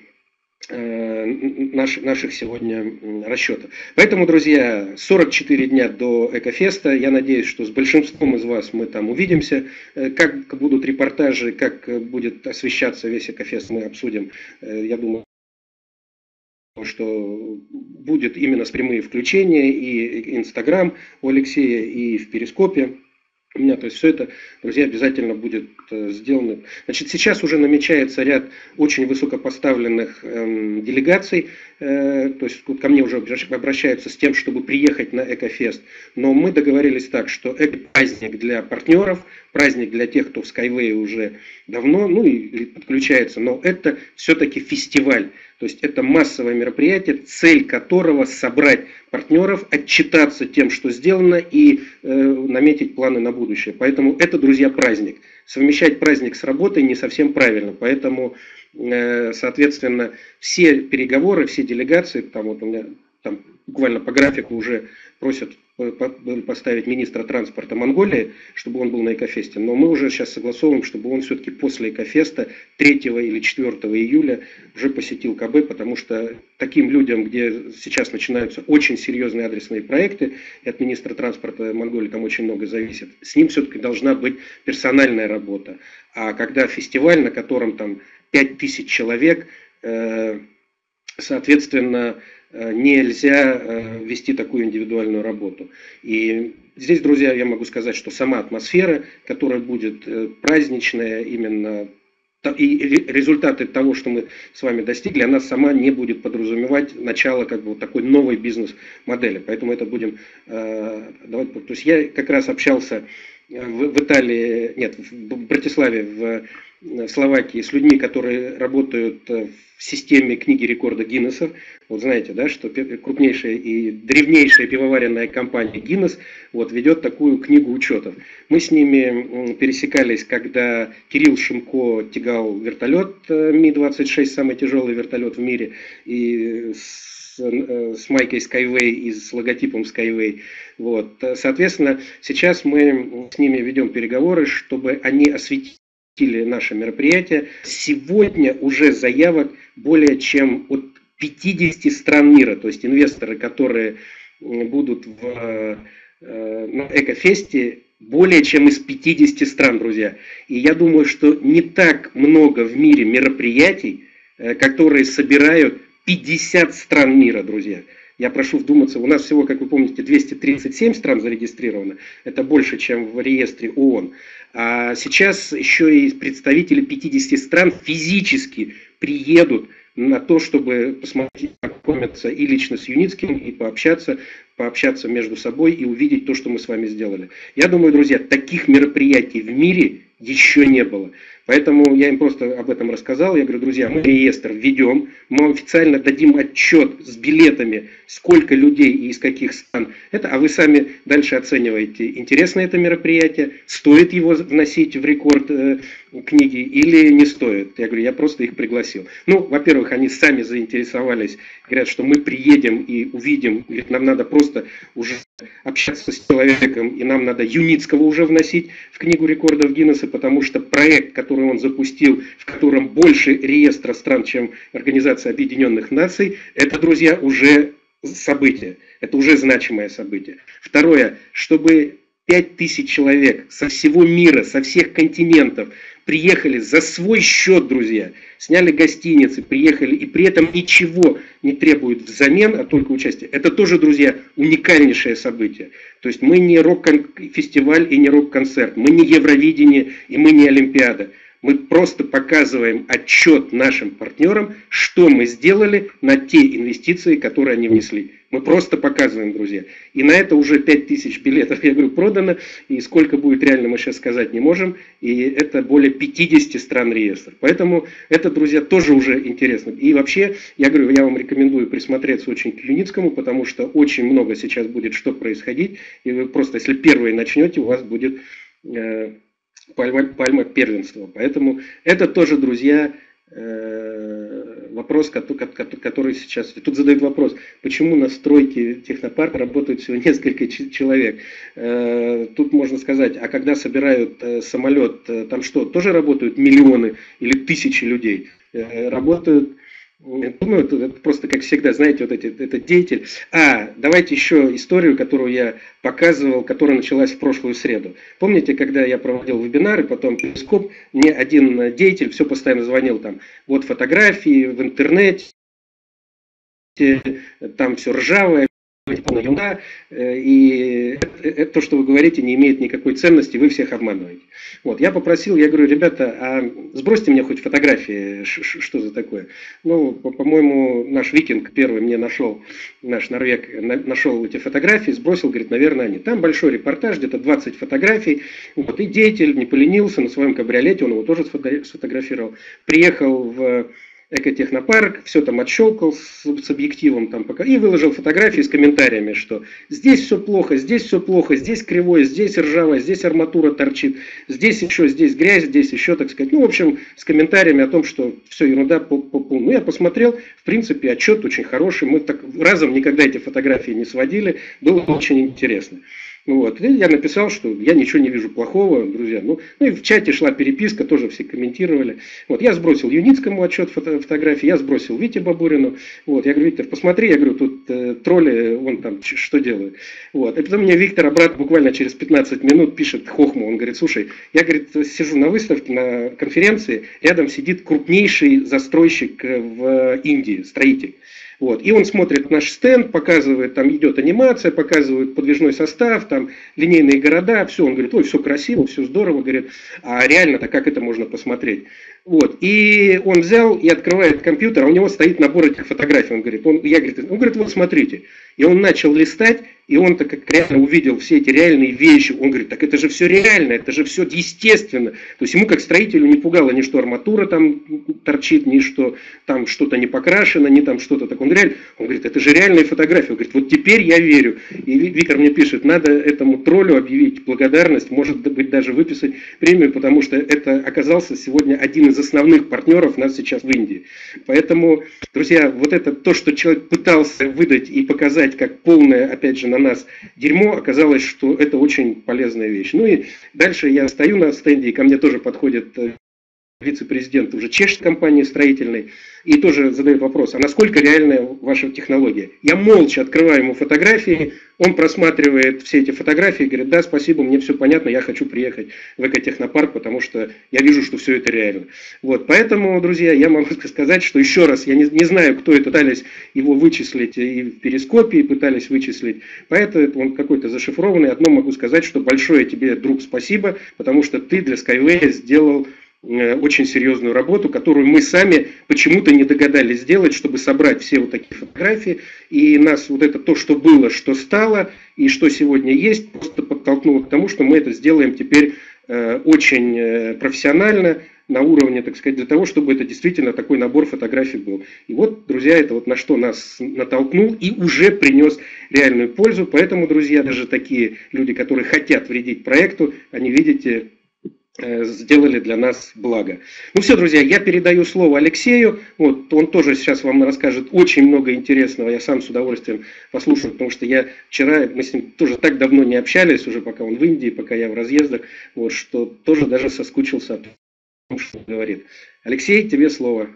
э, наш, наших сегодня расчетов. Поэтому, друзья, 44 дня до Экофеста. Я надеюсь, что с большинством из вас мы там увидимся. Э, как будут репортажи, как будет освещаться весь Экофест, мы обсудим. Э, я думаю, что будет именно с прямые включения и Инстаграм у Алексея, и в Перископе меня. То есть все это, друзья, обязательно будет э, сделано. Значит, сейчас уже намечается ряд очень высокопоставленных эм, делегаций. Э, то есть ко мне уже обращаются с тем, чтобы приехать на Экофест. Но мы договорились так, что это праздник для партнеров, праздник для тех, кто в Skyway уже давно, ну и подключается. Но это все-таки фестиваль. То есть это массовое мероприятие, цель которого собрать партнеров, отчитаться тем, что сделано и э, наметить планы на будущее. Поэтому это, друзья, праздник. Совмещать праздник с работой не совсем правильно. Поэтому, э, соответственно, все переговоры, все делегации, там вот у меня там буквально по графику уже просят поставить министра транспорта Монголии, чтобы он был на Экофесте, но мы уже сейчас согласовываем, чтобы он все-таки после Экофеста 3 или 4 июля уже посетил КБ, потому что таким людям, где сейчас начинаются очень серьезные адресные проекты, и от министра транспорта Монголии там очень много зависит, с ним все-таки должна быть персональная работа. А когда фестиваль, на котором там 5000 человек, э, соответственно, Э, нельзя э, вести такую индивидуальную работу. И здесь, друзья, я могу сказать, что сама атмосфера, которая будет э, праздничная, именно и результаты того, что мы с вами достигли, она сама не будет подразумевать начало как бы вот такой новой бизнес-модели. Поэтому это будем давать. То есть я как раз общался в, в Италии, нет, в Братиславе, в Словакии с людьми, которые работают в системе книги рекорда Гиннесса. Вот знаете, да, что крупнейшая и древнейшая пивоваренная компания Гиннес вот, ведет такую книгу учетов. Мы с ними пересекались, когда Кирилл Шимко тягал вертолет э, Ми-26, самый тяжелый вертолет в мире, и с, э, с майкой Skyway и с логотипом Skyway. Вот. Соответственно, сейчас мы с ними ведем переговоры, чтобы они осветили наше мероприятие. Сегодня уже заявок более чем от 50 стран мира, то есть инвесторы, которые будут в э, на Экофесте, более чем из 50 стран, друзья. И я думаю, что не так много в мире мероприятий, э, которые собирают 50 стран мира, друзья. Я прошу вдуматься, у нас всего, как вы помните, 237 стран зарегистрировано, это больше, чем в реестре ООН. А сейчас еще и представители 50 стран физически приедут на то, чтобы посмотреть, познакомиться и лично с Юницким, и пообщаться, пообщаться между собой и увидеть то, что мы с вами сделали. Я думаю, друзья, таких мероприятий в мире еще не было. Поэтому я им просто об этом рассказал. Я говорю, друзья, мы реестр введем, мы официально дадим отчет с билетами, сколько людей и из каких стран. Это, а вы сами дальше оцениваете, интересно это мероприятие, стоит его вносить в рекорд э, книги или не стоит. Я говорю, я просто их пригласил. Ну, во-первых, они сами заинтересовались, говорят, что мы приедем и увидим, говорит, нам надо просто уже общаться с человеком, и нам надо Юницкого уже вносить в книгу рекордов Гиннесса, потому что проект, который он запустил, в котором больше реестра стран, чем Организация Объединенных Наций, это, друзья, уже событие, это уже значимое событие. Второе, чтобы 5000 человек со всего мира, со всех континентов приехали за свой счет, друзья, сняли гостиницы, приехали и при этом ничего не требуют взамен, а только участие. Это тоже, друзья, уникальнейшее событие. То есть мы не рок-фестиваль и не рок-концерт, мы не Евровидение и мы не Олимпиада. Мы просто показываем отчет нашим партнерам, что мы сделали на те инвестиции, которые они внесли. Мы просто показываем, друзья. И на это уже 5000 билетов, я говорю, продано. И сколько будет реально, мы сейчас сказать не можем. И это более 50 стран реестр. Поэтому это, друзья, тоже уже интересно. И вообще, я говорю, я вам рекомендую присмотреться очень к Юницкому, потому что очень много сейчас будет что происходить. И вы просто, если первые начнете, у вас будет э, пальма, пальма первенства. Поэтому это тоже, друзья, э, вопрос, который сейчас... Тут задают вопрос, почему на стройке технопарка работают всего несколько человек. Э, тут можно сказать, а когда собирают э, самолет, там что, тоже работают миллионы или тысячи людей? Работают Думаю, это, это просто как всегда, знаете, вот эти, этот деятель. А, давайте еще историю, которую я показывал, которая началась в прошлую среду. Помните, когда я проводил вебинары, потом перископ, мне один деятель все постоянно звонил там, вот фотографии в интернете, там все ржавое, полная ерунда, э, и это, то, что вы говорите, не имеет никакой ценности, вы всех обманываете. Вот, я попросил, я говорю, ребята, а сбросьте мне хоть фотографии, что за такое. Ну, по-моему, наш викинг первый мне нашел, наш норвег нашел эти фотографии, сбросил, говорит, наверное, они. Там большой репортаж, где-то 20 фотографий, вот, и деятель не поленился на своем кабриолете, он его тоже сфотографировал, приехал в экотехнопарк, все там отщелкал с, с объективом там пока, и выложил фотографии с комментариями, что здесь все плохо, здесь все плохо, здесь кривое, здесь ржавое, здесь арматура торчит, здесь еще, здесь грязь, здесь еще, так сказать. Ну, в общем, с комментариями о том, что все ерунда по, по. Ну, я посмотрел, в принципе, отчет очень хороший, мы так разом никогда эти фотографии не сводили, было очень интересно. Вот. И я написал, что я ничего не вижу плохого, друзья. Ну, ну и в чате шла переписка, тоже все комментировали. Вот. Я сбросил Юницкому отчет фото фотографии, я сбросил Вите Бабурину. Вот. Я говорю, Виктор, посмотри, я говорю, тут э, тролли, он там что делает. Вот. И потом мне Виктор обратно буквально через 15 минут пишет Хохму, он говорит, слушай, я, говорит, сижу на выставке, на конференции, рядом сидит крупнейший застройщик в Индии, строитель. Вот. И он смотрит наш стенд, показывает, там идет анимация, показывает подвижной состав, там линейные города, все. Он говорит, ой, все красиво, все здорово, говорит, а реально-то как это можно посмотреть? Вот. И он взял и открывает компьютер, а у него стоит набор этих фотографий. Он говорит, он, я говорит, он говорит, вот смотрите. И он начал листать, и он так как реально увидел все эти реальные вещи. Он говорит, так это же все реально, это же все естественно. То есть ему как строителю не пугало ни что арматура там торчит, ни что там что-то не покрашено, ни там что-то такое. Он говорит, он говорит, это же реальные фотографии. Он говорит, вот теперь я верю. И Виктор мне пишет, надо этому троллю объявить благодарность, может быть даже выписать премию, потому что это оказался сегодня один из основных партнеров нас сейчас в Индии. Поэтому, друзья, вот это то, что человек пытался выдать и показать как полное, опять же, на нас дерьмо, оказалось, что это очень полезная вещь. Ну и дальше я стою на стенде, и ко мне тоже подходит э, вице-президент уже чешской компании строительной, и тоже задает вопрос, а насколько реальная ваша технология? Я молча открываю ему фотографии, он просматривает все эти фотографии говорит, да, спасибо, мне все понятно, я хочу приехать в экотехнопарк, потому что я вижу, что все это реально. Вот, поэтому, друзья, я могу сказать, что еще раз, я не, не знаю, кто это пытались его вычислить и в перископе, и пытались вычислить, поэтому он какой-то зашифрованный. Одно могу сказать, что большое тебе, друг, спасибо, потому что ты для Skyway сделал очень серьезную работу, которую мы сами почему-то не догадались сделать, чтобы собрать все вот такие фотографии. И нас вот это то, что было, что стало, и что сегодня есть, просто подтолкнуло к тому, что мы это сделаем теперь э, очень э, профессионально, на уровне, так сказать, для того, чтобы это действительно такой набор фотографий был. И вот, друзья, это вот на что нас натолкнул и уже принес реальную пользу. Поэтому, друзья, даже такие люди, которые хотят вредить проекту, они, видите, Э, сделали для нас благо. Ну все, друзья, я передаю слово Алексею. Вот, он тоже сейчас вам расскажет очень много интересного. Я сам с удовольствием послушаю, потому что я вчера, мы с ним тоже так давно не общались, уже пока он в Индии, пока я в разъездах, вот, что тоже даже соскучился о том, что он говорит. Алексей, тебе слово.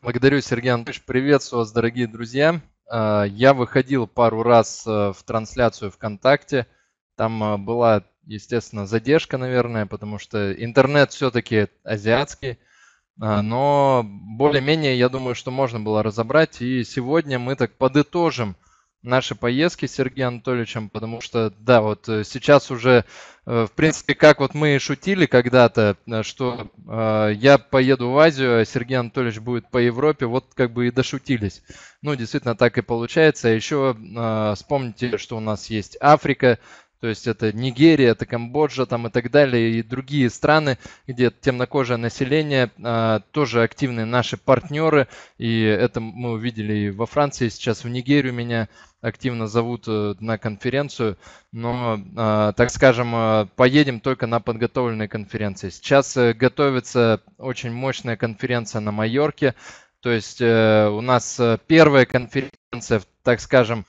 Благодарю, Сергей Анатольевич. Приветствую вас, дорогие друзья. А, я выходил пару раз э, в трансляцию ВКонтакте – там а, была, естественно, задержка, наверное, потому что интернет все-таки азиатский. А, но более-менее, я думаю, что можно было разобрать. И сегодня мы так подытожим наши поездки с Сергеем Анатольевичем, потому что, да, вот э, сейчас уже, э, в принципе, как вот мы шутили когда-то, э, что я поеду в Азию, а Сергей Анатольевич будет по Европе, вот как бы и дошутились. Ну, действительно, так и получается. Еще вспомните, что у нас есть Африка, то есть это Нигерия, это Камбоджа там и так далее, и другие страны, где темнокожее население, а, тоже активные наши партнеры. И это мы увидели и во Франции, сейчас в Нигерию меня активно зовут э, на конференцию, но, а, так скажем, э, поедем только на подготовленные конференции. Сейчас э, готовится очень мощная конференция на Майорке, то есть у нас первая конференция, так скажем,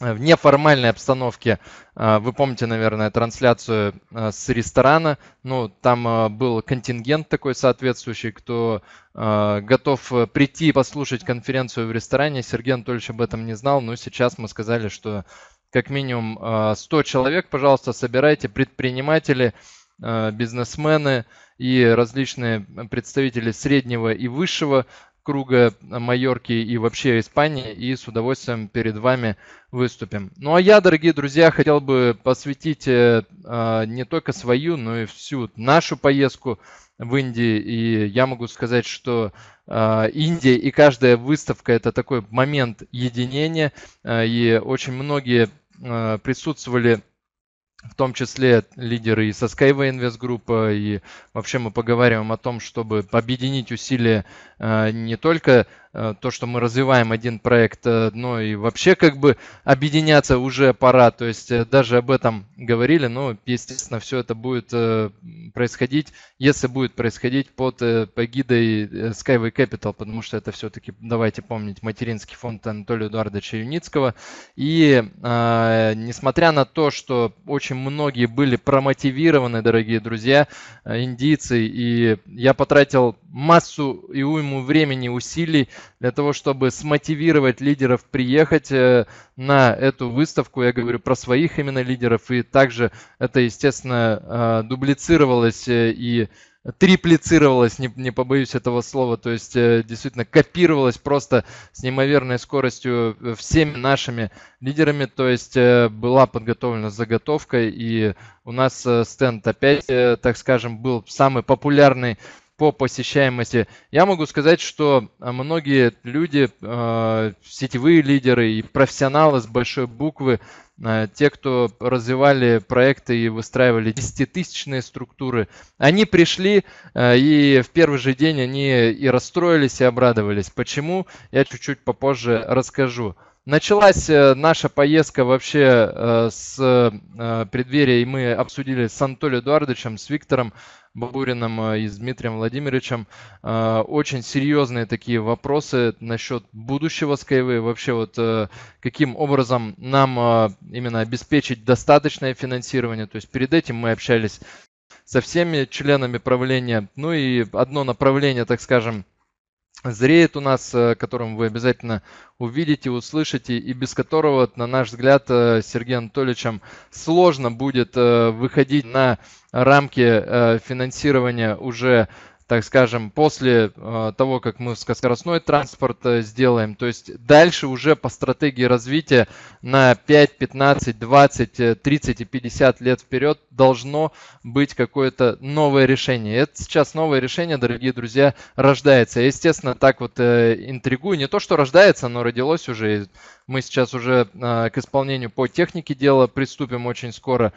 в неформальной обстановке. А, вы помните, наверное, трансляцию а, с ресторана. Ну, там а, был контингент такой соответствующий, кто готов прийти послушать конференцию в ресторане. Сергей Анатольевич об этом не знал, но сейчас мы сказали, что как минимум 100 человек, пожалуйста, собирайте, предприниматели, бизнесмены и различные представители среднего и высшего круга Майорки и вообще Испании, и с удовольствием перед вами выступим. Ну а я, дорогие друзья, хотел бы посвятить э, а, не только свою, но и всю нашу поездку в Индии. И я могу сказать, что э, Индия и каждая выставка это такой момент единения. Э, и очень многие э, присутствовали в том числе лидеры и со Skyway Invest Group, и вообще мы поговорим о том, чтобы объединить усилия не только Э, то, что мы развиваем один проект, э, но и вообще как бы объединяться уже пора. То есть э, даже об этом говорили, но, естественно, все это будет происходить, если будет происходить под эгидой Skyway Capital, потому что это все-таки, давайте помнить, материнский фонд Анатолия Эдуардовича Юницкого. И э, несмотря на то, что очень многие были промотивированы, дорогие друзья, индийцы, и я потратил массу и уйму времени, усилий для того, чтобы смотивировать лидеров приехать э, на эту выставку. Я говорю про своих именно лидеров. И также это, естественно, э, дублицировалось э, и триплицировалось, не, не побоюсь этого слова, то есть действительно копировалось просто с неимоверной скоростью всеми нашими лидерами, то есть была подготовлена заготовка, и у нас стенд опять, так скажем, был самый популярный по посещаемости. Я могу сказать, что а, многие люди, э, сетевые лидеры и профессионалы с большой буквы, э, те, кто развивали проекты и выстраивали десятитысячные структуры, они пришли э, и в первый же день они и расстроились, и обрадовались. Почему? Я чуть-чуть попозже расскажу. Началась наша поездка вообще с преддверия, и мы обсудили с Анатолием Эдуардовичем, с Виктором Бабуриным э, и с Дмитрием Владимировичем э, очень серьезные такие вопросы насчет будущего Skyway, вообще вот э, каким образом нам именно обеспечить достаточное финансирование. То есть перед этим мы общались со всеми членами правления. Ну и одно направление, так скажем, зреет у нас, которым вы обязательно увидите, услышите, и без которого, на наш взгляд, Сергеем Анатольевичем сложно будет выходить на рамки э, финансирования уже так скажем, после э, того, как мы скоростной транспорт э, сделаем. То есть дальше уже по стратегии развития на 5, 15, 20, 30 и 50 лет вперед должно быть какое-то новое решение. Это сейчас новое решение, дорогие друзья, рождается. естественно, так вот интригую. Не то, что рождается, но родилось уже. Мы сейчас уже к исполнению по технике дела приступим очень скоро.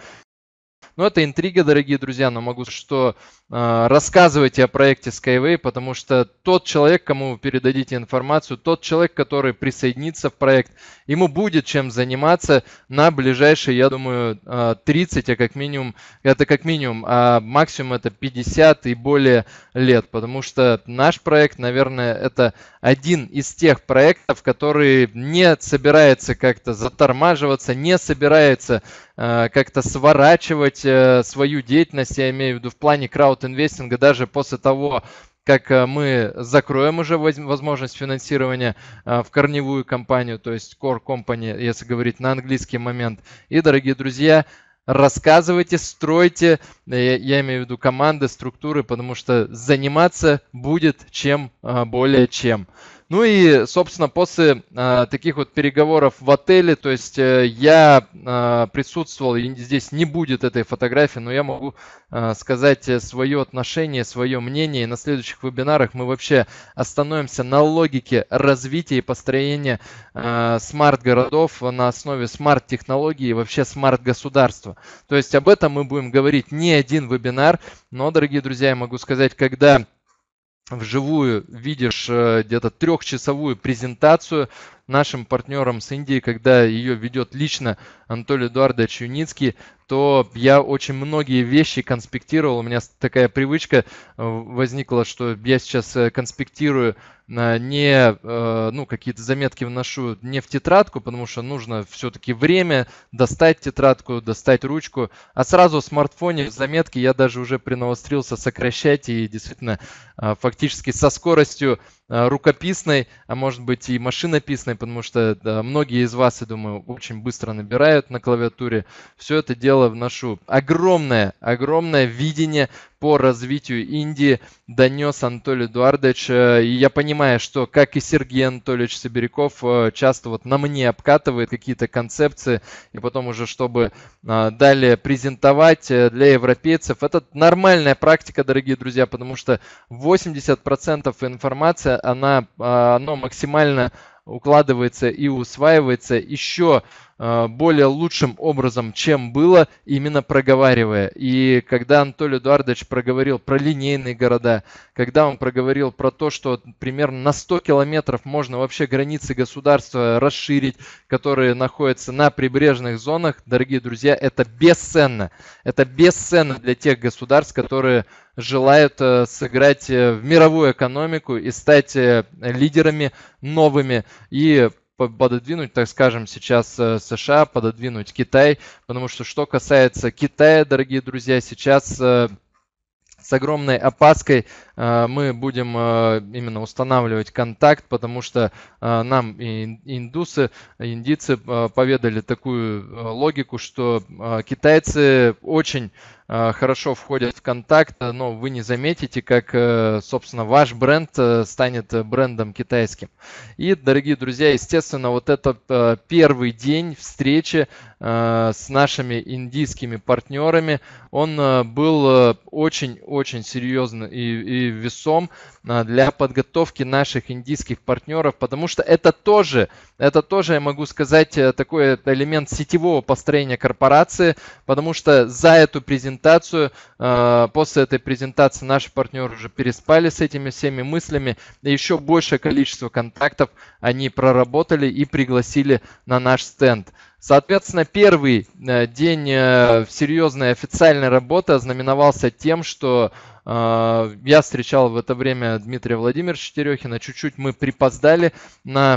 Но это интрига, дорогие друзья, но могу что э, рассказывайте о проекте Skyway, потому что тот человек, кому вы передадите информацию, тот человек, который присоединится в проект, ему будет чем заниматься на ближайшие, я думаю, 30, а как минимум, это как минимум, а максимум это 50 и более лет, потому что наш проект, наверное, это один из тех проектов, который не собирается как-то затормаживаться, не собирается как-то сворачивать э, свою деятельность, я имею в виду в плане краудинвестинга, даже после того, как э, мы закроем уже возможность финансирования в корневую компанию, то есть core company, если говорить на английский момент. И, дорогие друзья, рассказывайте, стройте, я, имею в виду команды, структуры, потому что заниматься будет чем более чем. Ну и, собственно, после э, таких вот переговоров в отеле, то есть э, я э, присутствовал, и здесь не будет этой фотографии, но я могу э, сказать свое отношение, свое мнение. И на следующих вебинарах мы вообще остановимся на логике развития и построения э, смарт-городов на основе смарт-технологий и вообще смарт-государства. То есть об этом мы будем говорить не один вебинар, но, дорогие друзья, я могу сказать, когда вживую видишь э, где-то трехчасовую презентацию нашим партнерам с Индии, когда ее ведет лично Анатолий Эдуардович Юницкий, то я очень многие вещи конспектировал. У меня такая привычка э, возникла, что я сейчас э, конспектирую не ну, какие-то заметки вношу не в тетрадку, потому что нужно все-таки время достать тетрадку, достать ручку, а сразу в смартфоне заметки я даже уже принавострился сокращать и действительно фактически со скоростью Э, рукописной, а может быть и машинописной, потому что многие из вас, я думаю, очень быстро набирают на клавиатуре. Все это дело вношу. Огромное, огромное видение по развитию Индии донес Анатолий Эдуардович. Э, и я понимаю, что, как и Сергей Анатольевич Сибиряков, э, часто вот на мне обкатывает какие-то концепции, и потом уже, чтобы далее презентовать для европейцев. Это нормальная практика, дорогие друзья, потому что 80% информации она, а, оно максимально укладывается и усваивается еще э, более лучшим образом, чем было, именно проговаривая. И когда Анатолий Эдуардович проговорил про линейные города, когда он проговорил про то, что примерно на 100 километров можно вообще границы государства расширить, которые находятся на прибрежных зонах, дорогие друзья, это бесценно. Это бесценно для тех государств, которые желают э, сыграть э, в мировую экономику и стать э, лидерами новыми и пододвинуть, так скажем, сейчас США, пододвинуть Китай, потому что что касается Китая, дорогие друзья, сейчас с огромной опаской э, мы будем э, именно устанавливать контакт, потому что э, нам индусы, индийцы поведали такую логику, что китайцы очень хорошо входят в контакт, но вы не заметите, как, собственно, ваш бренд станет брендом китайским. И, дорогие друзья, естественно, вот этот первый день встречи с нашими индийскими партнерами, он был очень-очень серьезный и, и весом для подготовки наших индийских партнеров, потому что это тоже, это тоже, я могу сказать, э, такой элемент сетевого построения корпорации, потому что за эту презентацию, э, после этой презентации наши партнеры уже переспали с этими всеми мыслями, и еще большее количество контактов они проработали и пригласили на наш стенд. Соответственно, первый э, день серьезной официальной работы ознаменовался тем, что а, я встречал в это время Дмитрия Владимировича Терехина. Чуть-чуть мы припоздали на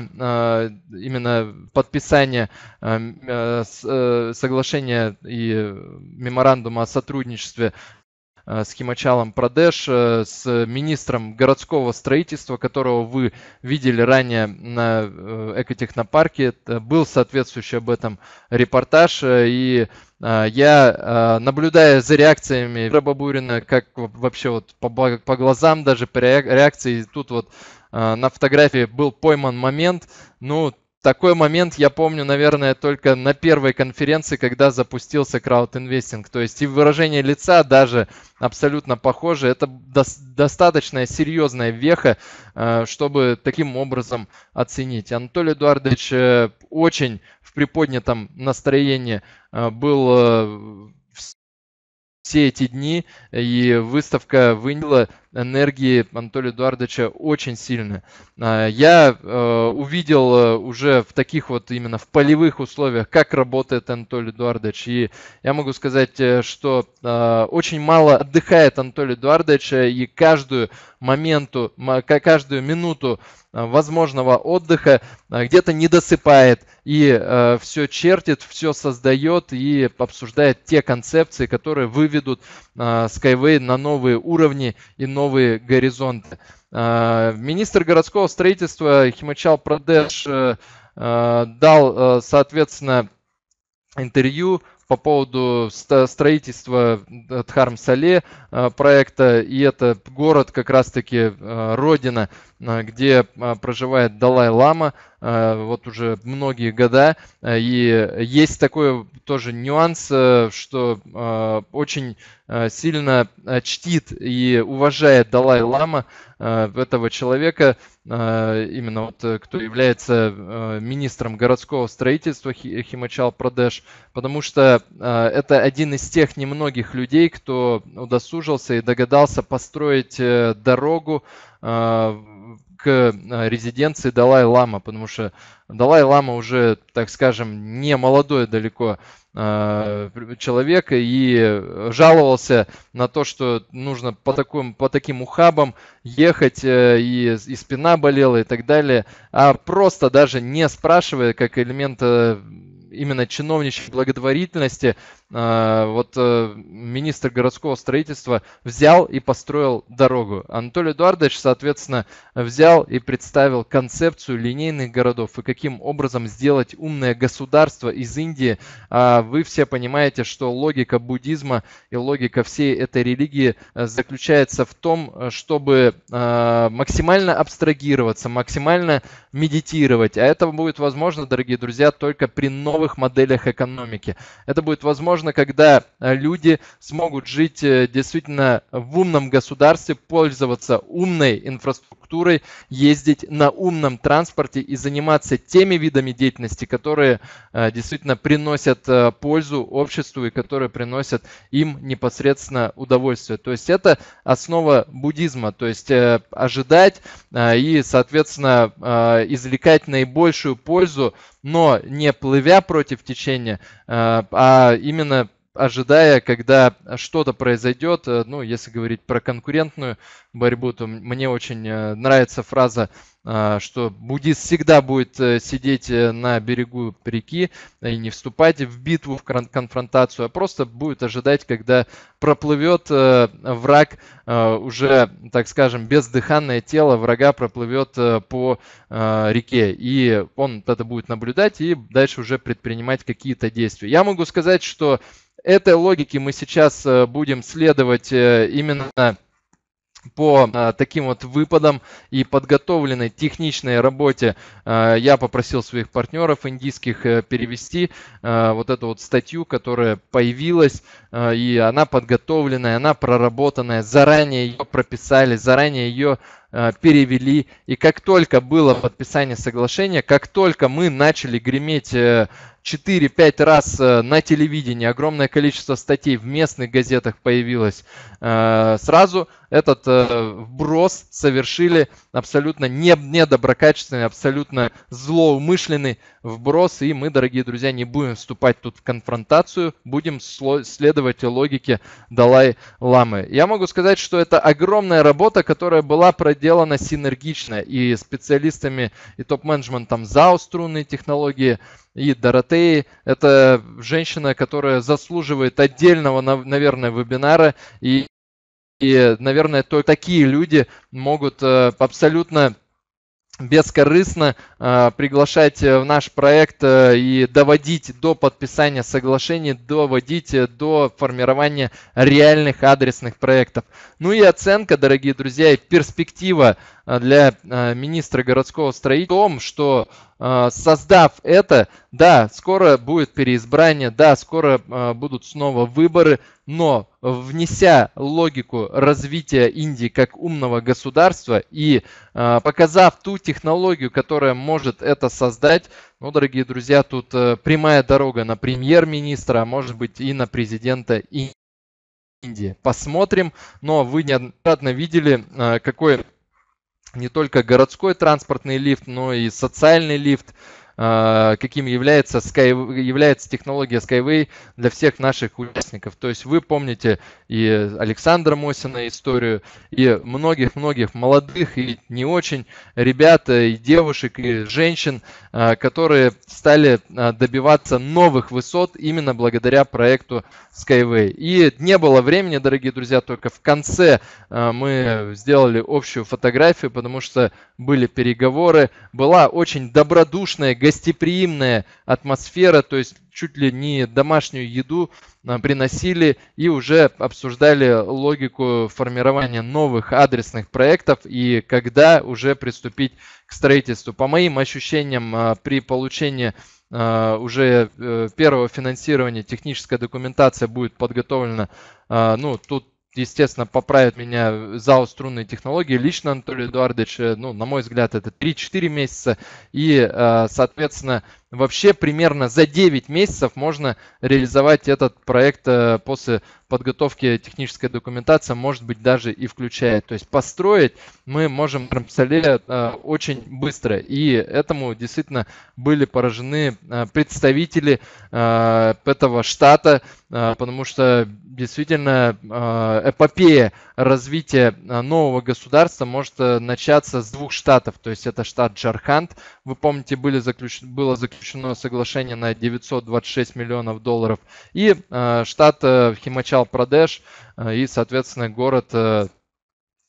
именно подписание э, соглашения и меморандума о сотрудничестве с Химачалом Прадеш, э, с министром городского строительства, которого вы видели ранее на э, экотехнопарке. Был соответствующий об этом репортаж. И я, наблюдая за реакциями Бабурина, как вообще вот по, по глазам даже по реакции, тут вот на фотографии был пойман момент, ну, такой момент я помню, наверное, только на первой конференции, когда запустился краудинвестинг. То есть и выражение лица даже абсолютно похоже. Это до достаточно серьезная веха, чтобы таким образом оценить. Анатолий Эдуардович э, очень в приподнятом настроении э, был э, все эти дни, и выставка вынила энергии Анатолия Эдуардовича очень сильно. А, я э, увидел уже в таких вот именно в полевых условиях, как работает Анатолий Эдуардович, и я могу сказать, что очень мало отдыхает Анатолий Эдуардович, и каждую моменту, каждую минуту Э, возможного отдыха, э, где-то не досыпает и э, все чертит, все создает и обсуждает те концепции, которые выведут э, Skyway на новые уровни и новые горизонты. Э, министр городского строительства Химачал Прадеш э, э, дал, э, соответственно, интервью по поводу строительства Дхарм-Сале проекта, и это город как раз-таки родина Э, где э, проживает Далай-Лама э, вот уже многие года. И есть такой тоже нюанс, что очень сильно чтит и уважает Далай-Лама этого человека, именно вот кто является министром городского строительства Химачал Прадеш, потому что это один из тех немногих людей, кто удосужился и догадался построить дорогу к э, резиденции Далай-Лама, потому что Далай-Лама уже, так скажем, не молодой далеко э, человек и жаловался на то, что нужно по, таким, по таким ухабам ехать, э, и, и спина болела и так далее, а просто даже не спрашивая, как элемент именно чиновничьей благотворительности, а, вот э, министр городского строительства взял и построил дорогу. Анатолий Эдуардович, соответственно, взял и представил концепцию линейных городов и каким образом сделать умное государство из Индии. А вы все понимаете, что логика буддизма и логика всей этой религии э, заключается в том, чтобы э, максимально абстрагироваться, максимально медитировать. А это будет возможно, дорогие друзья, только при новых моделях экономики. Это будет возможно возможно, когда э, люди смогут жить э, действительно в умном государстве, пользоваться умной инфраструктурой, инфраструктурой, ездить на умном транспорте и заниматься теми видами деятельности, которые э, действительно приносят э, пользу обществу и которые приносят им непосредственно удовольствие. То есть это основа буддизма, то есть ожидать и, соответственно, извлекать наибольшую пользу, но не плывя против течения, а именно ожидая, когда что-то произойдет, э, ну, если говорить про конкурентную борьбу, то мне очень э, нравится фраза, э, что буддист всегда будет сидеть на берегу реки и не вступать в битву, в конфронтацию, а просто будет ожидать, когда проплывет враг, уже, так скажем, бездыханное тело врага проплывет по реке. И он это будет наблюдать и дальше уже предпринимать какие-то действия. Я могу сказать, что этой логике мы сейчас э, будем следовать э, именно по а, таким вот выпадам и подготовленной техничной работе. Я попросил своих партнеров индийских перевести вот эту вот статью, которая появилась, и она подготовленная, она проработанная, заранее ее прописали, заранее ее перевели. И как только было подписание соглашения, как только мы начали греметь э, 4-5 раз э, на телевидении, огромное количество статей в местных газетах появилось, э, сразу этот э, вброс совершили абсолютно недоброкачественный, абсолютно злоумышленный вброс, и мы, дорогие друзья, не будем вступать тут в конфронтацию, будем следовать логике Далай-Ламы. Я могу сказать, что это огромная работа, которая была проделана синергично и специалистами и топ-менеджментом ЗАО струнные технологии, и Доротеи. Это женщина, которая заслуживает отдельного, наверное, вебинара. И, и наверное, то, такие люди могут э, абсолютно бескорыстно э, приглашать в наш проект э, и доводить до подписания соглашений, доводить до формирования реальных адресных проектов. Ну и оценка, дорогие друзья, и перспектива э, для э, министра городского строительства в том, что э, создав это, да, скоро будет переизбрание, да, скоро э, будут снова выборы, но внеся логику развития Индии как умного государства и э, показав ту технологию, которая может это создать, ну, дорогие друзья, тут э, прямая дорога на премьер-министра, а может быть и на президента Индии. Посмотрим, но вы неоднократно видели, э, какой не только городской транспортный лифт, но и социальный лифт каким является, Sky, является технология Skyway для всех наших участников. То есть вы помните и Александра Мосина историю, и многих-многих молодых и не очень ребят, и девушек, и женщин, а, которые стали добиваться новых высот именно благодаря проекту Skyway. И не было времени, дорогие друзья, только в конце мы сделали общую фотографию, потому что были переговоры, была очень добродушная, гостеприимная атмосфера, то есть чуть ли не домашнюю еду а, приносили и уже обсуждали логику формирования новых адресных проектов и когда уже приступить к строительству. По моим ощущениям, а, при получении а, уже э, первого финансирования техническая документация будет подготовлена. Ну, тут естественно, поправит меня ЗАО струнные технологии. Лично Анатолий Эдуардович, э, ну, на мой взгляд, это 3-4 месяца. И, э, соответственно, вообще примерно за 9 месяцев можно реализовать этот проект э, после подготовки технической документации, может быть, даже и включая. То есть построить мы можем Рампсале очень быстро. И этому действительно были поражены представители этого штата, потому что действительно эпопея развития нового государства может начаться с двух штатов. То есть это штат Джарханд. Вы помните, были заключ... было заключено соглашение на 926 миллионов долларов. И штат Химачал-Прадеш и, соответственно, город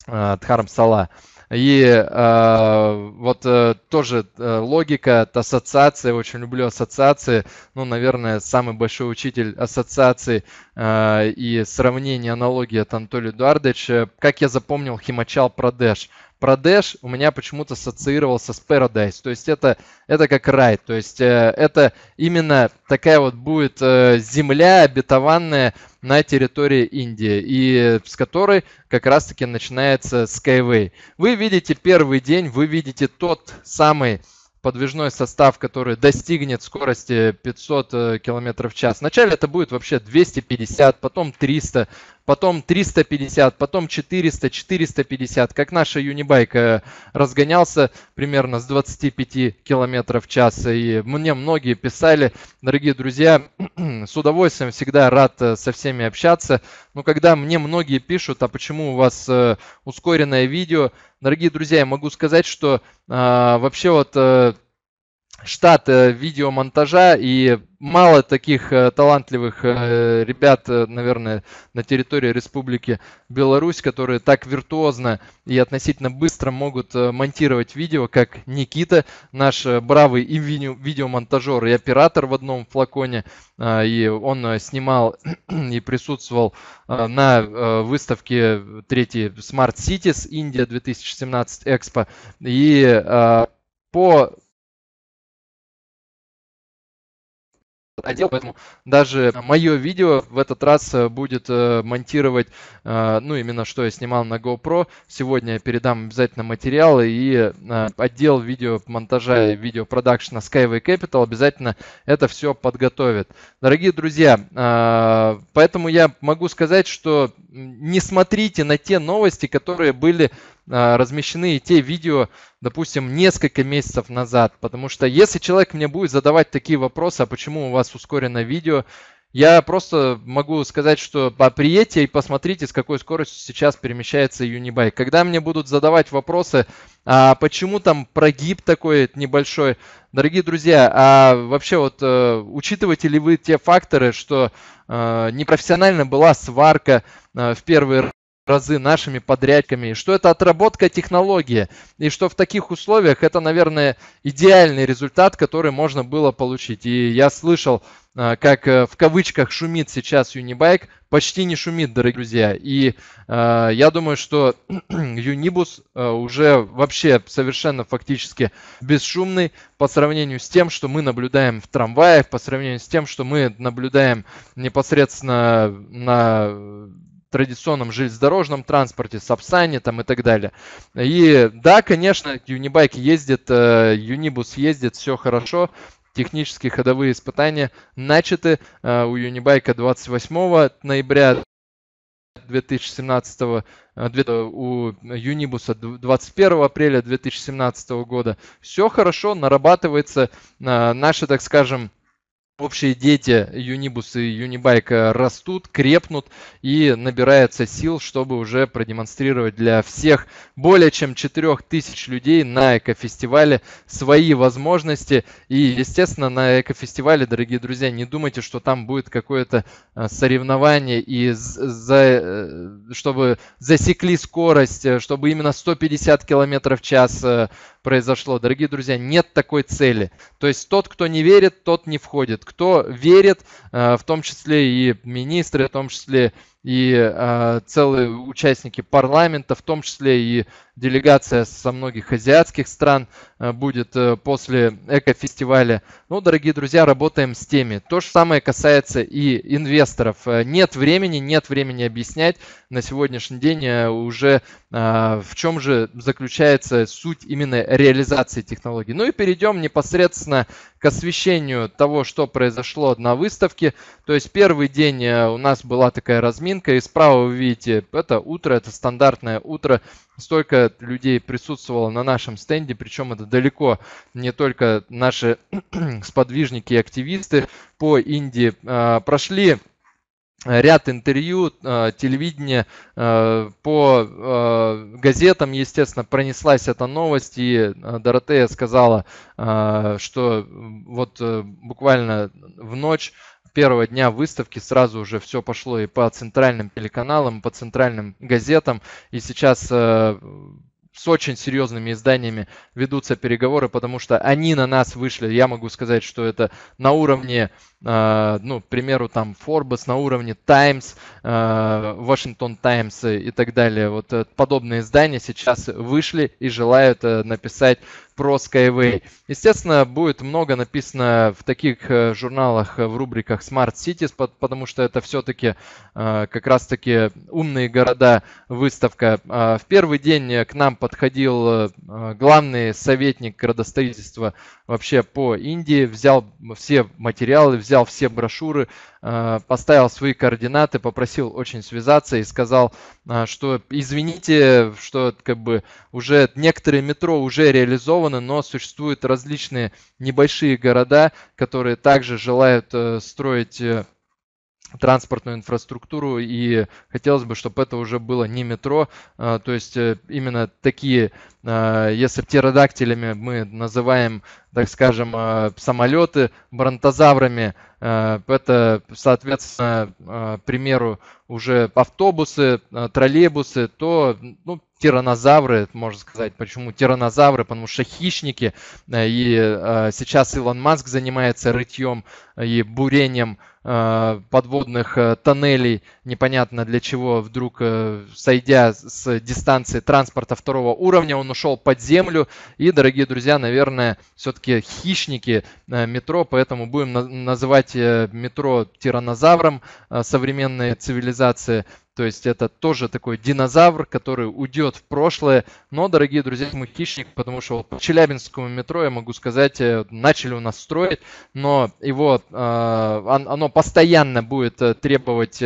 Дхармсала. И э, вот э, тоже э, логика от ассоциации, очень люблю ассоциации, ну, наверное, самый большой учитель ассоциации э, и сравнения, аналогии от Анатолия Эдуардовича. Как я запомнил, Химачал Прадеш. Pradesh у меня почему-то ассоциировался с Paradise. То есть это, это как рай. То есть э, это именно такая вот будет э, земля обетованная на территории Индии, и с которой как раз-таки начинается Skyway. Вы видите первый день, вы видите тот самый подвижной состав, который достигнет скорости 500 э, км в час. Вначале это будет вообще 250, потом 300, потом 350, потом 400, 450. Как наша Юнибайк э, разгонялся примерно с 25 км в час. И мне многие писали, дорогие друзья, с удовольствием всегда рад э, со всеми общаться. Но когда мне многие пишут, а почему у вас ускоренное видео, дорогие друзья, я могу сказать, что а, вообще вот э, штат э, видеомонтажа и мало таких э, талантливых э, ребят, наверное, на территории Республики Беларусь, которые так виртуозно и относительно быстро могут монтировать видео, как Никита, наш бравый и видео, видеомонтажер и оператор в одном флаконе. Э, и он снимал и присутствовал на выставке третьей Smart Cities Индия 2017 Экспо. И по отдел, поэтому даже мое видео в этот раз э, будет э, монтировать, э, ну, именно что я снимал на GoPro. Сегодня я передам обязательно материалы и отдел видеомонтажа и видеопродакшена Skyway Capital обязательно это все подготовит. Дорогие друзья, поэтому я могу сказать, что не смотрите на те новости, которые были размещены и те видео, допустим, несколько месяцев назад. Потому что если человек мне будет задавать такие вопросы, а почему у вас ускорено видео, я просто могу сказать, что приедьте и посмотрите, с какой скоростью сейчас перемещается Unibike. Когда мне будут задавать вопросы, а почему там прогиб такой небольшой, дорогие друзья, а вообще вот э, учитываете ли вы те факторы, что э, непрофессионально была сварка э, в первый разы нашими подрядками, что это отработка технологии, и что в таких условиях это, наверное, идеальный результат, который можно было получить. И я слышал, а, как э, в кавычках шумит сейчас Unibike, почти не шумит, дорогие друзья. И э, я думаю, что Unibus э, уже вообще совершенно фактически бесшумный по сравнению с тем, что мы наблюдаем в трамваях, по сравнению с тем, что мы наблюдаем непосредственно на традиционном железнодорожном транспорте, Сапсане там и так далее. И да, конечно, Юнибайк ездит, Юнибус ездит, все хорошо, технические ходовые испытания начаты э, у Юнибайка 28 ноября 2017 э, у Юнибуса 21 апреля 2017 года. Все хорошо, нарабатывается. Э, наши, так скажем, общие дети Юнибус и Юнибайк растут, крепнут и набирается сил, чтобы уже продемонстрировать для всех более чем 4000 людей на экофестивале свои возможности. И, естественно, на экофестивале, дорогие друзья, не думайте, что там будет какое-то э, соревнование, и за, э, чтобы засекли скорость, э, чтобы именно 150 км в час произошло. Дорогие друзья, нет такой цели. То есть тот, кто не верит, тот не входит. Кто верит, э, в том числе и министры, в том числе и э, целые участники парламента, в том числе и делегация со многих азиатских стран э, будет э, после экофестиваля. Ну, дорогие друзья, работаем с теми. То же самое касается и инвесторов. Э, нет времени, нет времени объяснять на сегодняшний день уже в чем же заключается суть именно реализации технологий. Ну и перейдем непосредственно к освещению того, что произошло на выставке. То есть первый день у нас была такая разминка, и справа вы видите, это утро, это стандартное утро столько людей присутствовало на нашем стенде, причем это далеко не только наши сподвижники и активисты по Индии. А, прошли ряд интервью, а, телевидение, а, по газетам, естественно, пронеслась эта новость, и Доротея сказала, что вот э, буквально в ночь первого дня выставки сразу уже все пошло и по центральным телеканалам, по центральным газетам. И сейчас э, с очень серьезными изданиями ведутся переговоры, потому что они на нас вышли. Я могу сказать, что это на уровне, э, ну, к примеру, там Forbes, на уровне Times, э, Washington Times и так далее. Вот э, подобные издания сейчас вышли и желают написать про Skyway. Естественно, будет много написано в таких э, журналах, э, в рубриках Smart Cities, потому что это все-таки э, как раз-таки умные города выставка. В первый день к нам подходил главный советник градостроительства вообще по Индии, взял все материалы, взял все брошюры, поставил свои координаты, попросил очень связаться и сказал, что извините, что как бы уже некоторые метро уже реализованы, но существуют различные небольшие города, которые также желают э, строить транспортную инфраструктуру. И хотелось бы, чтобы это уже было не метро, то есть именно такие Э, если птеродактилями мы называем, так скажем, э, самолеты бронтозаврами, э, это, соответственно, примеру, уже автобусы, троллейбусы, то ну, тиранозавры, можно сказать, почему тиранозавры, потому что хищники, и сейчас Илон Маск занимается рытьем и бурением подводных тоннелей, непонятно для чего, вдруг сойдя с дистанции транспорта второго уровня, он ушел под землю. И, дорогие друзья, наверное, все-таки хищники э, метро, поэтому будем называть э, метро тиранозавром э, современной цивилизации. То есть это тоже такой динозавр, который уйдет в прошлое. Но, дорогие друзья, мы хищник, потому что по Челябинскому метро, я могу сказать, э, начали у нас строить, но его, э, оно постоянно будет э, требовать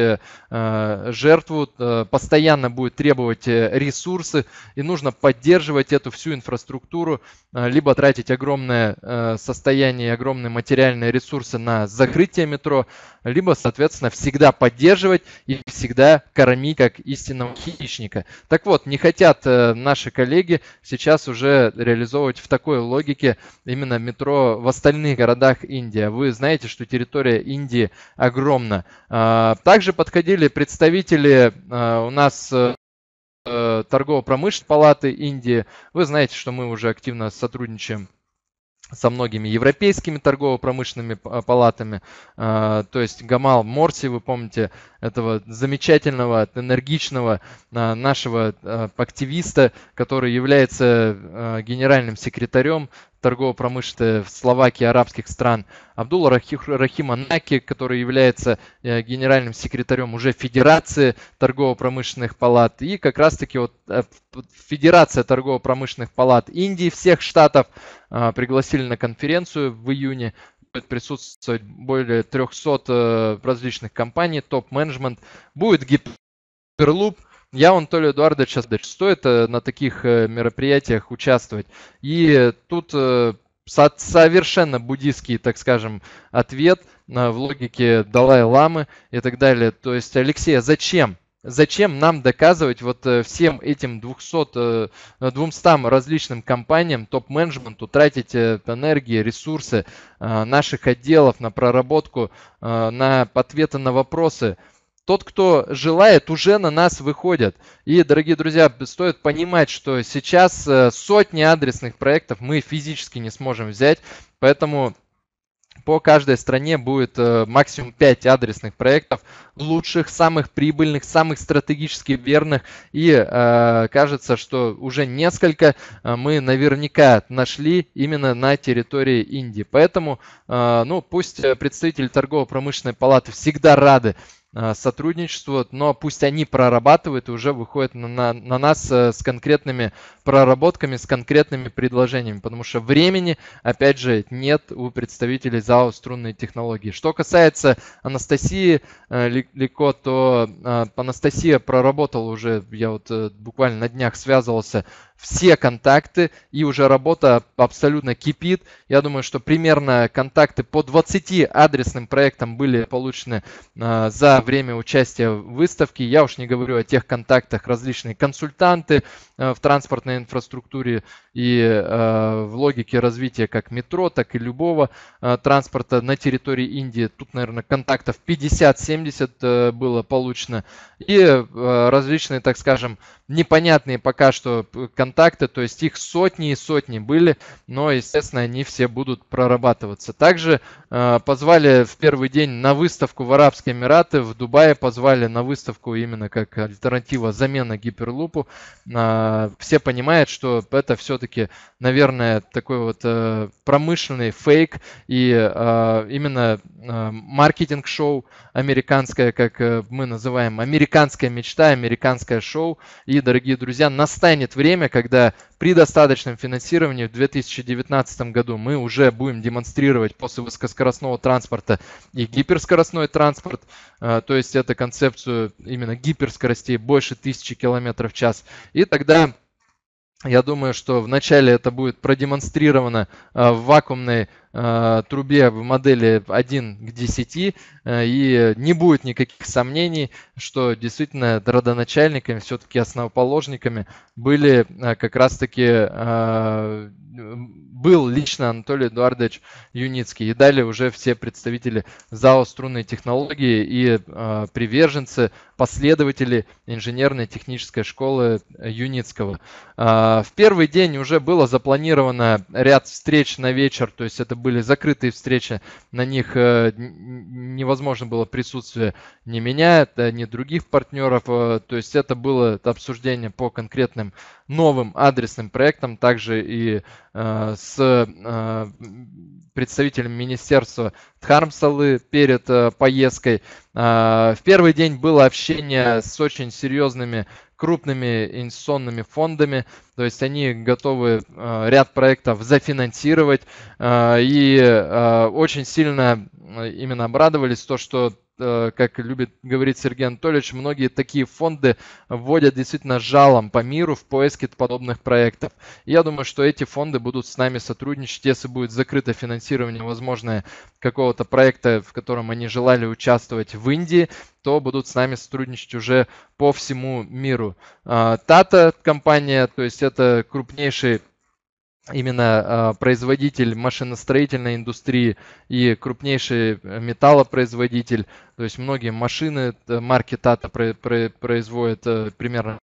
жертву, постоянно будет требовать ресурсы, и нужно поддерживать эту всю инфраструктуру, либо тратить огромное состояние, огромные материальные ресурсы на закрытие метро, либо, соответственно, всегда поддерживать и всегда кормить как истинного хищника. Так вот, не хотят э, наши коллеги сейчас уже реализовывать в такой логике именно метро в остальных городах Индии. Вы знаете, что территория Индии огромна. А, также подходили представители э, у нас э, торгово-промышленной палаты Индии. Вы знаете, что мы уже активно сотрудничаем со многими европейскими торгово-промышленными палатами. А, то есть Гамал Морси, вы помните, этого замечательного, энергичного а, нашего а, активиста, который является генеральным секретарем торгово-промышленной в Словакии арабских стран, Абдулла Рахима Наки, который является э, генеральным секретарем уже Федерации торгово-промышленных палат, и как раз-таки вот э, Федерация торгово-промышленных палат Индии всех штатов а, пригласили на конференцию в июне. Будет присутствовать более 300 э, различных компаний, топ-менеджмент, будет гиперлуп, я Толю Эдуардович сейчас стоит э, на таких э, мероприятиях участвовать. И тут э, совершенно буддийский, так скажем, ответ в логике Далай-Ламы и так далее. То есть, Алексей, а зачем? Зачем нам доказывать вот всем этим 200, 200 различным компаниям, топ-менеджменту, тратить энергии, ресурсы наших отделов на проработку, на ответы на вопросы – тот, кто желает, уже на нас выходят. И, дорогие друзья, стоит понимать, что сейчас э, сотни адресных проектов мы физически не сможем взять, поэтому по каждой стране будет э, максимум 5 адресных проектов, лучших, самых прибыльных, самых стратегически верных. И э, кажется, что уже несколько мы наверняка нашли именно на территории Индии. Поэтому, ну, пусть представители торгово-промышленной палаты всегда рады сотрудничествуют, но пусть они прорабатывают и уже выходят на, на, на нас э, с конкретными проработками, с конкретными предложениями, потому что времени, опять же, нет у представителей ЗАО «Струнные технологии». Что касается Анастасии э, Лико, то Анастасия проработала уже, я вот буквально на днях связывался все контакты, и уже работа абсолютно кипит. Я думаю, что примерно контакты по 20 адресным проектам были получены э, за время участия в выставке. Я уж не говорю о тех контактах, различные консультанты э, в транспортной инфраструктуре и э, в логике развития как метро, так и любого э, транспорта на территории Индии. Тут, наверное, контактов 50-70 э, было получено. И э, различные, так скажем, непонятные пока что контакты, то есть их сотни и сотни были, но, естественно, они все будут прорабатываться. Также э, позвали в первый день на выставку в Арабские Эмираты, в Дубае позвали на выставку именно как альтернатива замена гиперлупу. Э, все понимают, что это все-таки, наверное, такой вот э, промышленный фейк и э, именно э, маркетинг-шоу американское, как э, мы называем, американская мечта, американское шоу. И, дорогие друзья, настанет время, когда при достаточном финансировании в 2019 году мы уже будем демонстрировать после высокоскоростного транспорта и гиперскоростной транспорт, э, то есть это концепцию именно гиперскоростей больше 1000 км в час. И тогда я думаю, что вначале это будет продемонстрировано э, в вакуумной трубе в модели 1 к 10, э, и не будет никаких сомнений, что действительно родоначальниками, все-таки основоположниками были как раз-таки был лично Анатолий Эдуардович Юницкий. И далее уже все представители ЗАО «Струнные технологии» и э, приверженцы, последователи инженерной технической школы Юницкого. Э, в первый день уже было запланировано ряд встреч на вечер, то есть это были закрытые встречи, на них э, невозможно было присутствие ни меня, ни других партнеров, э, то есть это было обсуждение по конкретным новым адресным проектам, также и э, с представителем Министерства Дхармсалы перед поездкой. Э, в первый день было общение с очень серьезными крупными инвестиционными фондами, то есть они готовы э, ряд проектов зафинансировать. Э, и э, очень сильно именно обрадовались то, что как любит говорить Сергей Анатольевич, многие такие фонды вводят действительно жалом по миру в поиске подобных проектов. Я думаю, что эти фонды будут с нами сотрудничать, если будет закрыто финансирование, возможно, какого-то проекта, в котором они желали участвовать в Индии, то будут с нами сотрудничать уже по всему миру. Тата компания, то есть это крупнейший именно э, производитель машиностроительной индустрии и крупнейший э, металлопроизводитель. То есть многие машины марки Tata про, про, производят э, примерно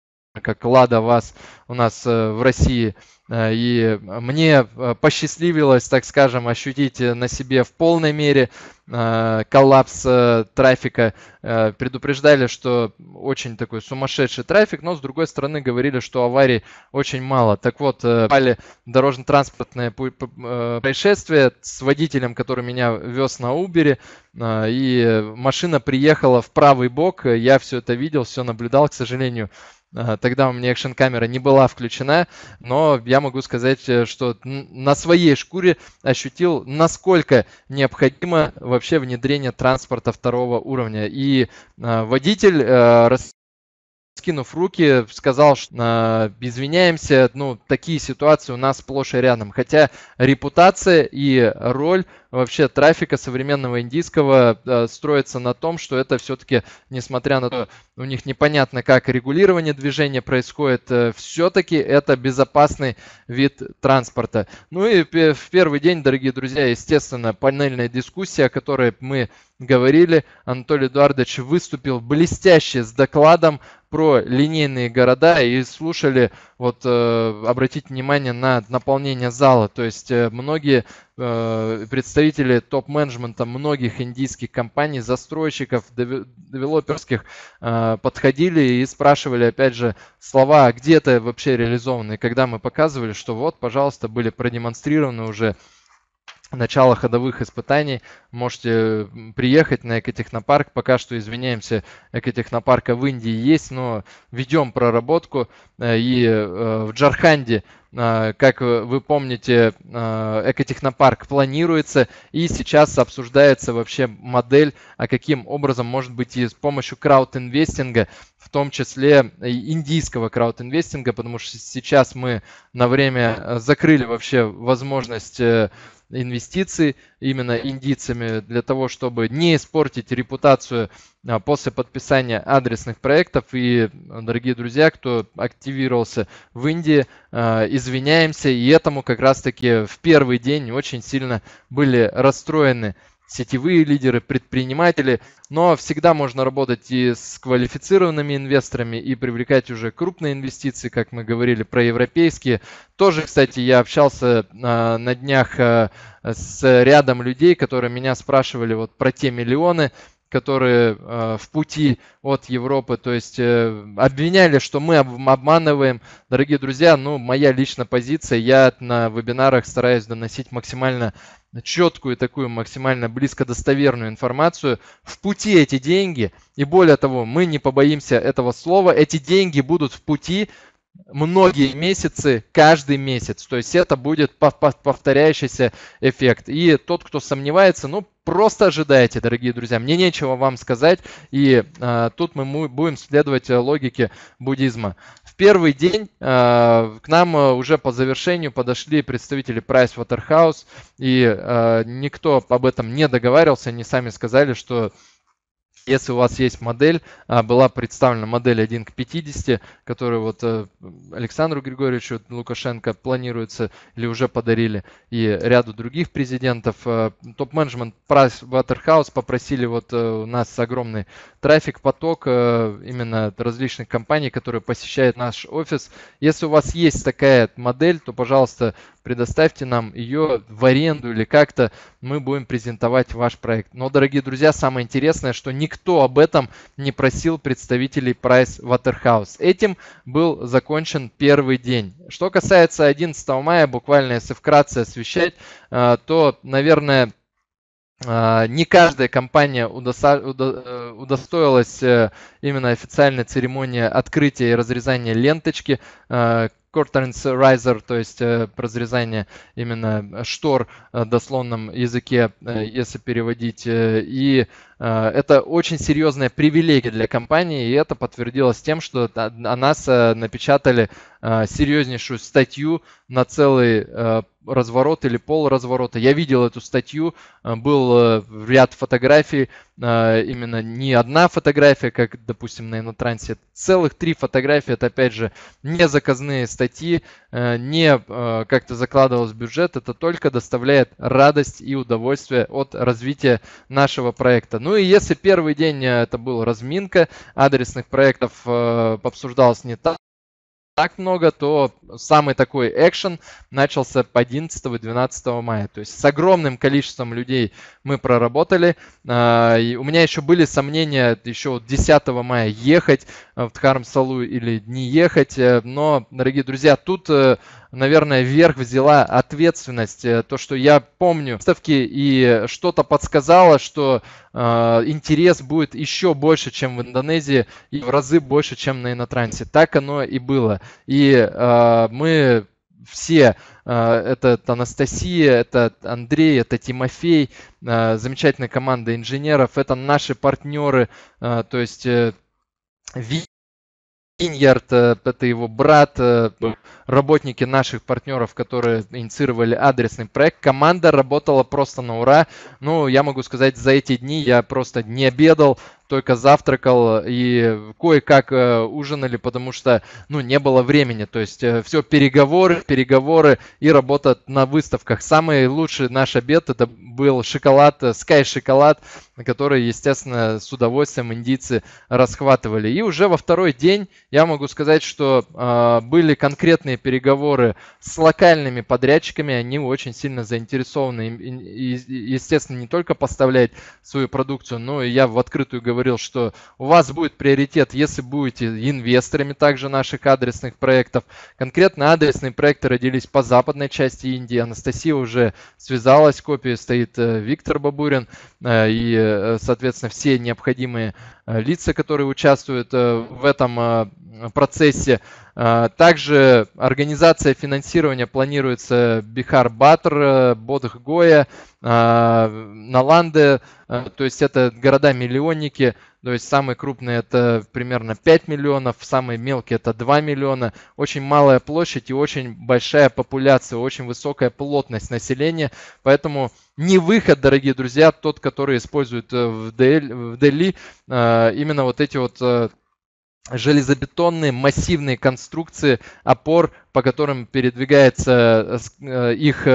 как Лада ВАЗ у нас э, в России. Э, и мне э, посчастливилось, так скажем, ощутить на себе в полной мере коллапс трафика. Предупреждали, что очень такой сумасшедший трафик, но с другой стороны говорили, что аварий очень мало. Так вот, пали дорожно-транспортное происшествие с водителем, который меня вез на Uber, и машина приехала в правый бок. Я все это видел, все наблюдал, к сожалению. Тогда у меня экшн-камера не была включена, но я могу сказать, э, что на своей шкуре ощутил, насколько необходимо вообще внедрение транспорта второго уровня. И а, водитель э, скинув руки, сказал, что э, извиняемся, ну, такие ситуации у нас сплошь и рядом. Хотя репутация и роль вообще трафика современного индийского э, строится на том, что это все-таки, несмотря на то, у них непонятно, как регулирование движения происходит, э, все-таки это безопасный вид транспорта. Ну и в первый день, дорогие друзья, естественно, панельная дискуссия, о которой мы говорили. Анатолий Эдуардович выступил блестяще с докладом про линейные города и слушали, вот э, обратите внимание на наполнение зала. То есть э, многие э, представители топ-менеджмента многих индийских компаний, застройщиков, девелоперских э, подходили и спрашивали, опять же, слова, «А где это вообще реализовано. И когда мы показывали, что вот, пожалуйста, были продемонстрированы уже начало ходовых испытаний. Можете приехать на экотехнопарк. Пока что, извиняемся, экотехнопарка в Индии есть, но ведем проработку. Э, и э, в Джарханде, как вы помните, экотехнопарк планируется. И сейчас обсуждается вообще модель, а каким образом может быть и с помощью краудинвестинга в том числе индийского краудинвестинга, потому что сейчас мы на время закрыли вообще возможность инвестиций именно индийцами для того, чтобы не испортить репутацию после подписания адресных проектов. И, дорогие друзья, кто активировался в Индии, а, извиняемся. И этому как раз-таки в первый день очень сильно были расстроены сетевые лидеры, предприниматели, но всегда можно работать и с квалифицированными инвесторами и привлекать уже крупные инвестиции, как мы говорили про европейские. Тоже, кстати, я общался а, на днях а, с рядом людей, которые меня спрашивали вот про те миллионы, которые э, в пути от Европы, то есть э, обвиняли, что мы обманываем. Дорогие друзья, ну, моя личная позиция, я на вебинарах стараюсь доносить максимально четкую такую, максимально близко достоверную информацию. В пути эти деньги, и более того, мы не побоимся этого слова, эти деньги будут в пути многие месяцы, каждый месяц. То есть это будет повторяющийся эффект. И тот, кто сомневается, ну просто ожидайте, дорогие друзья. Мне нечего вам сказать. И э, тут мы будем следовать логике буддизма. В первый день э, к нам уже по завершению подошли представители Pricewaterhouse. И э, никто об этом не договаривался. Они сами сказали, что если у вас есть модель, а, была представлена модель 1 к 50, которую вот э, Александру Григорьевичу Лукашенко планируется или уже подарили, и ряду других президентов. Э, топ-менеджмент Price Waterhouse попросили вот э, у нас огромный трафик, поток именно различных компаний, которые посещают наш офис. Если у вас есть такая модель, то, пожалуйста, предоставьте нам ее в аренду или как-то мы будем презентовать ваш проект. Но, дорогие друзья, самое интересное, что никто об этом не просил представителей Price Waterhouse. Этим был закончен первый день. Что касается 11 мая, буквально если вкратце освещать, э, то, наверное, э, не каждая компания э, удостоилась именно официальной церемонии открытия и разрезания ленточки curtains riser, то есть разрезание именно штор в дословном языке, если переводить. И это очень серьезная привилегия для компании, и это подтвердилось тем, что о нас напечатали серьезнейшую статью на целый разворот или полразворота. Я видел эту статью, был ряд фотографий, именно не одна фотография, как, допустим, на Инотрансе, целых три фотографии, это опять же не заказные статьи, э, не э, как-то закладывалось в бюджет, это только доставляет радость и удовольствие от развития нашего проекта. Ну и если первый день э, это был разминка, адресных проектов обсуждалось не так, так много, то самый такой экшен начался по 11-12 мая. То есть с огромным количеством людей мы проработали. А, и у меня еще были сомнения еще 10 мая ехать в Дхармсалу или не ехать. Э, но, дорогие друзья, тут э, наверное, вверх взяла ответственность. Э, то, что я помню выставки и что-то подсказало, что э, интерес будет еще больше, чем в Индонезии, и в разы больше, чем на Инотрансе. Так оно и было. И э, мы все, э, это Анастасия, это Андрей, это Тимофей, э, замечательная команда инженеров, это наши партнеры, то есть Иньярд, это его брат, работники наших партнеров, которые инициировали адресный проект. Команда работала просто на ура. Ну, я могу сказать, за эти дни я просто не обедал, только завтракал и кое-как э, ужинали, потому что, ну, не было времени. То есть э, все переговоры, переговоры и работа на выставках. Самый лучший наш обед это был шоколад, э, Sky шоколад, который, естественно, с удовольствием индийцы расхватывали. И уже во второй день я могу сказать, что э, были конкретные переговоры с локальными подрядчиками. Они очень сильно заинтересованы, и, естественно, не только поставлять свою продукцию, но и я в открытую говорю говорил, что у вас будет приоритет, если будете инвесторами также наших адресных проектов. Конкретно адресные проекты родились по западной части Индии. Анастасия уже связалась, копия стоит э, Виктор Бабурин э, и, э, соответственно, все необходимые лица, которые участвуют в этом процессе. Также организация финансирования планируется Бихар Батр, Бодх Гоя, Наланды, то есть это города-миллионники, то есть самые крупные это примерно 5 миллионов, самые мелкие это 2 миллиона. Очень малая площадь и очень большая популяция, очень высокая плотность населения. Поэтому не выход, дорогие друзья, тот, который используют э, в Дели, э, именно вот эти вот э, железобетонные массивные конструкции опор, по которым передвигается их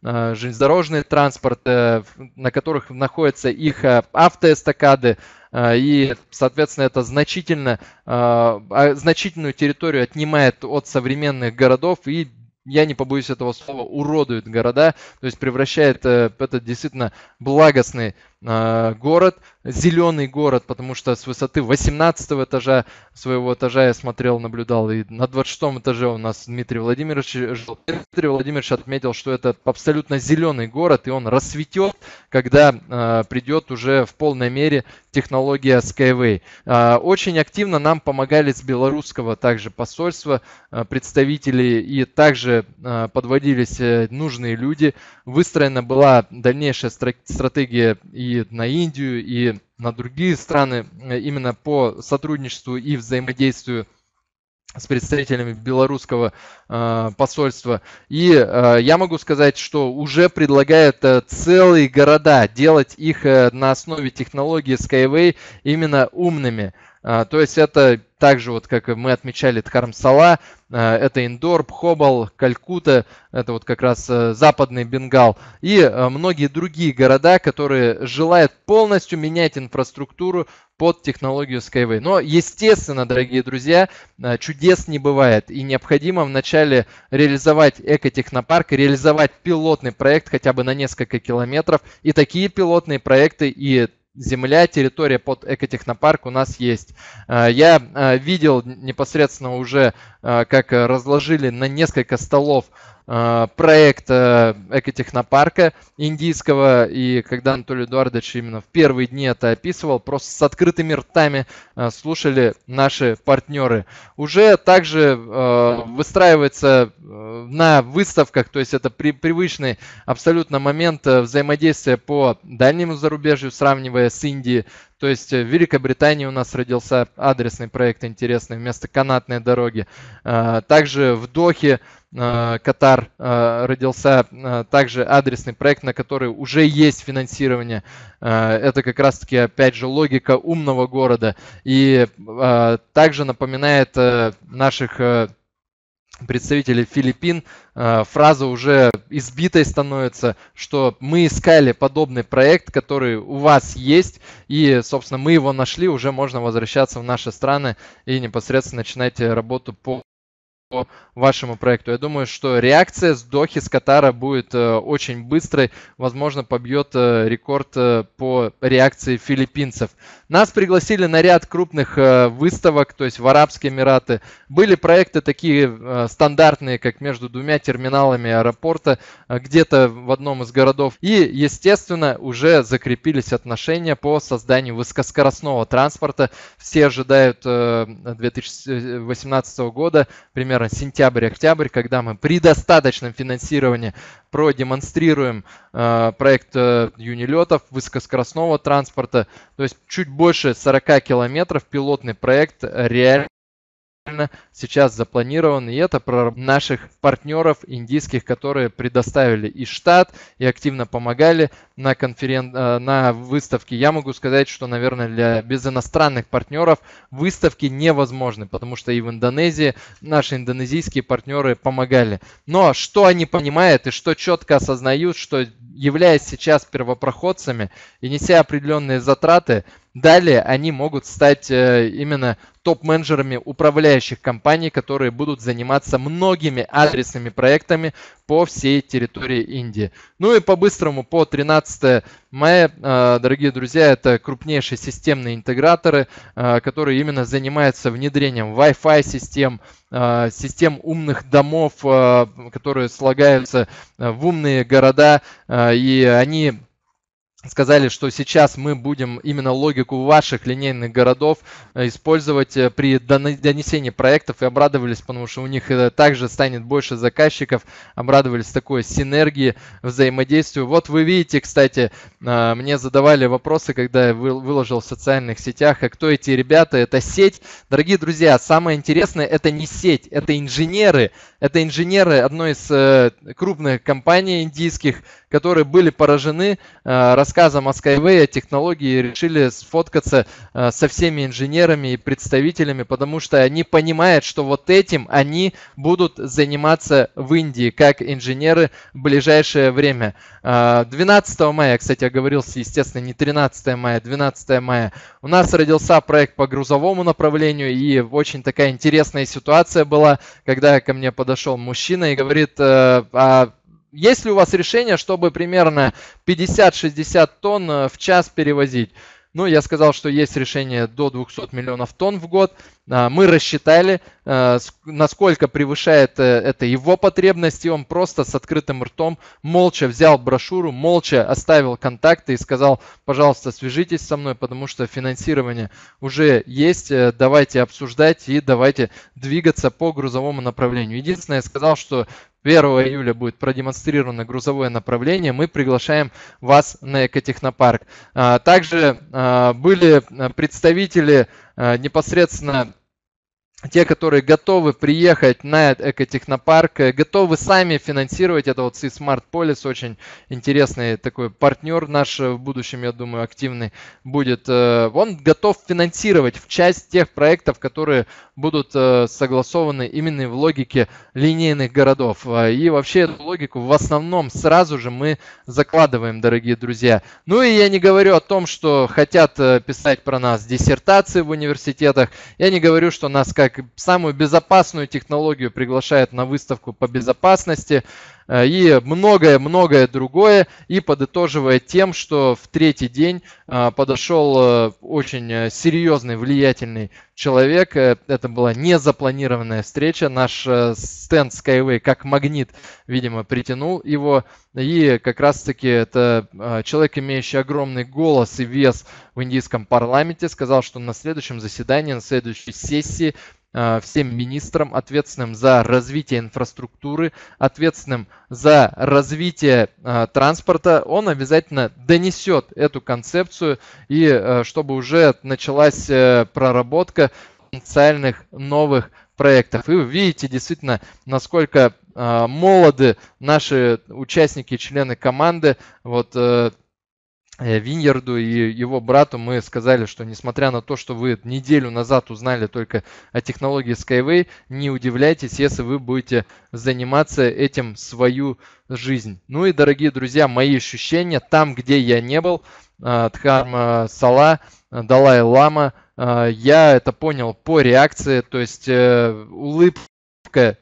железнодорожный транспорт, на которых находятся их автоэстакады, и, соответственно, это значительно, а, значительную территорию отнимает от современных городов и я не побоюсь этого слова, уродует города, то есть превращает э, этот действительно благостный э, город, зеленый город, потому что с высоты 18 этажа своего этажа я смотрел, наблюдал, и на 26 этаже у нас Дмитрий Владимирович жил. Дмитрий Владимирович отметил, что это абсолютно зеленый город, и он расцветет, когда э, придет уже в полной мере технология Skyway. Э, очень активно нам помогали с белорусского также посольства э, представители, и также э, подводились э, нужные люди. Выстроена была дальнейшая стратегия и на Индию, и на другие страны э, именно по сотрудничеству и взаимодействию с представителями белорусского э, посольства. И э, я могу сказать, что уже предлагают э, целые города делать их э, на основе технологии Skyway именно умными. Э, то есть это также, вот как мы отмечали, Дхармсала, э, это Индор, Пхобал, Калькута, это вот как раз э, западный Бенгал и э, многие другие города, которые желают полностью менять инфраструктуру под технологию Skyway. Но, естественно, дорогие друзья, чудес не бывает. И необходимо вначале реализовать экотехнопарк, реализовать пилотный проект хотя бы на несколько километров. И такие пилотные проекты и земля, территория под экотехнопарк у нас есть. А, я а, видел непосредственно уже, как разложили на несколько столов Э, проект экотехнопарка индийского, и когда Анатолий Эдуардович именно в первые дни это описывал, просто с открытыми ртами э, слушали наши партнеры. Уже также э, выстраивается на выставках, то есть это при, привычный абсолютно момент взаимодействия по дальнему зарубежью, сравнивая с Индией, то есть в Великобритании у нас родился адресный проект интересный вместо канатной дороги. Также в Дохе Э, Катар э, родился э, также адресный проект, на который уже есть финансирование. Это как раз-таки, опять же, логика умного города. И также напоминает наших представителей Филиппин, фраза уже избитой становится, что мы искали подобный проект, который у вас есть, и, собственно, мы его нашли, уже можно возвращаться в наши страны и непосредственно начинать работу по по вашему проекту. Я думаю, что реакция с Дохи, с Катара будет э, очень быстрой, возможно, побьет э, рекорд э, по реакции филиппинцев. Нас пригласили на ряд крупных выставок, то есть в Арабские Эмираты. Были проекты такие стандартные, как между двумя терминалами аэропорта, где-то в одном из городов. И, естественно, уже закрепились отношения по созданию высокоскоростного транспорта. Все ожидают 2018 года, примерно сентябрь-октябрь, когда мы при достаточном финансировании продемонстрируем э, проект э, юнилетов, высокоскоростного транспорта. То есть чуть больше 40 километров пилотный проект реально сейчас запланирован, и это про наших партнеров индийских, которые предоставили и штат, и активно помогали на, конферен... Э, на выставке. Я могу сказать, что, наверное, для без иностранных партнеров выставки невозможны, потому что и в Индонезии наши индонезийские партнеры помогали. Но что они понимают и что четко осознают, что являясь сейчас первопроходцами и неся определенные затраты, далее они могут стать э, именно топ-менеджерами управляющих компаний, которые будут заниматься многими адресными проектами по всей территории Индии. Ну и по-быстрому, по 13 мая, э, дорогие друзья, это крупнейшие системные интеграторы, э, которые именно занимаются внедрением Wi-Fi систем, систем умных домов, которые слагаются в умные города, и они сказали, что сейчас мы будем именно логику ваших линейных городов э, использовать э, при донесении проектов и обрадовались, потому что у них э, также станет больше заказчиков, обрадовались такой синергии, взаимодействию. Вот вы видите, кстати, мне задавали вопросы, когда я выложил в социальных сетях, а кто эти ребята, это сеть. Дорогие друзья, самое интересное, это не сеть, это инженеры, это инженеры одной из крупных компаний индийских, которые были поражены э, рассказом о Skyway, о технологии, и решили сфоткаться э, со всеми инженерами и представителями, потому что они понимают, что вот этим они будут заниматься в Индии, как инженеры в ближайшее время. 12 э, мая, кстати, оговорился, естественно, не 13 мая, 12 мая, у нас родился проект по грузовому направлению, и очень такая интересная ситуация была, когда ко мне подошел мужчина и говорит, а есть ли у вас решение, чтобы примерно 50-60 тонн э, в час перевозить? Ну, я сказал, что есть решение до 200 миллионов тонн в год. А, мы рассчитали, э, насколько превышает э, это его потребности. Он просто с открытым ртом молча взял брошюру, молча оставил контакты и сказал, пожалуйста, свяжитесь со мной, потому что финансирование уже есть. Давайте обсуждать и давайте двигаться по грузовому направлению. Единственное, я сказал, что 1 июля будет продемонстрировано грузовое направление, мы приглашаем вас на экотехнопарк. А, также а, были представители а, непосредственно те, которые готовы приехать на экотехнопарк, э, готовы сами финансировать, это вот Smart Polis, очень интересный такой партнер наш в будущем, я думаю, активный будет. Э, он готов финансировать в часть тех проектов, которые будут э, согласованы именно в логике линейных городов. И вообще эту логику в основном сразу же мы закладываем, дорогие друзья. Ну и я не говорю о том, что хотят писать про нас диссертации в университетах. Я не говорю, что нас как как самую безопасную технологию приглашает на выставку по безопасности э, и многое-многое другое. И подытоживая тем, что в третий день э, подошел э, очень серьезный, влиятельный человек. Это была незапланированная встреча. Наш стенд Skyway как магнит, видимо, притянул его. И как раз-таки это человек, имеющий огромный голос и вес в индийском парламенте, сказал, что на следующем заседании, на следующей сессии Э, всем министрам, ответственным за развитие инфраструктуры, ответственным за развитие э, транспорта, он обязательно донесет эту концепцию и э, чтобы уже началась проработка потенциальных новых проектов. И вы видите действительно, насколько молоды наши участники, члены команды. Вот Виньерду и его брату мы сказали, что несмотря на то, что вы неделю назад узнали только о технологии Skyway, не удивляйтесь, если вы будете заниматься этим свою жизнь. Ну и, дорогие друзья, мои ощущения там, где я не был, э, Дхарма Сала, Далай Лама, э, я это понял по реакции, то есть улыбка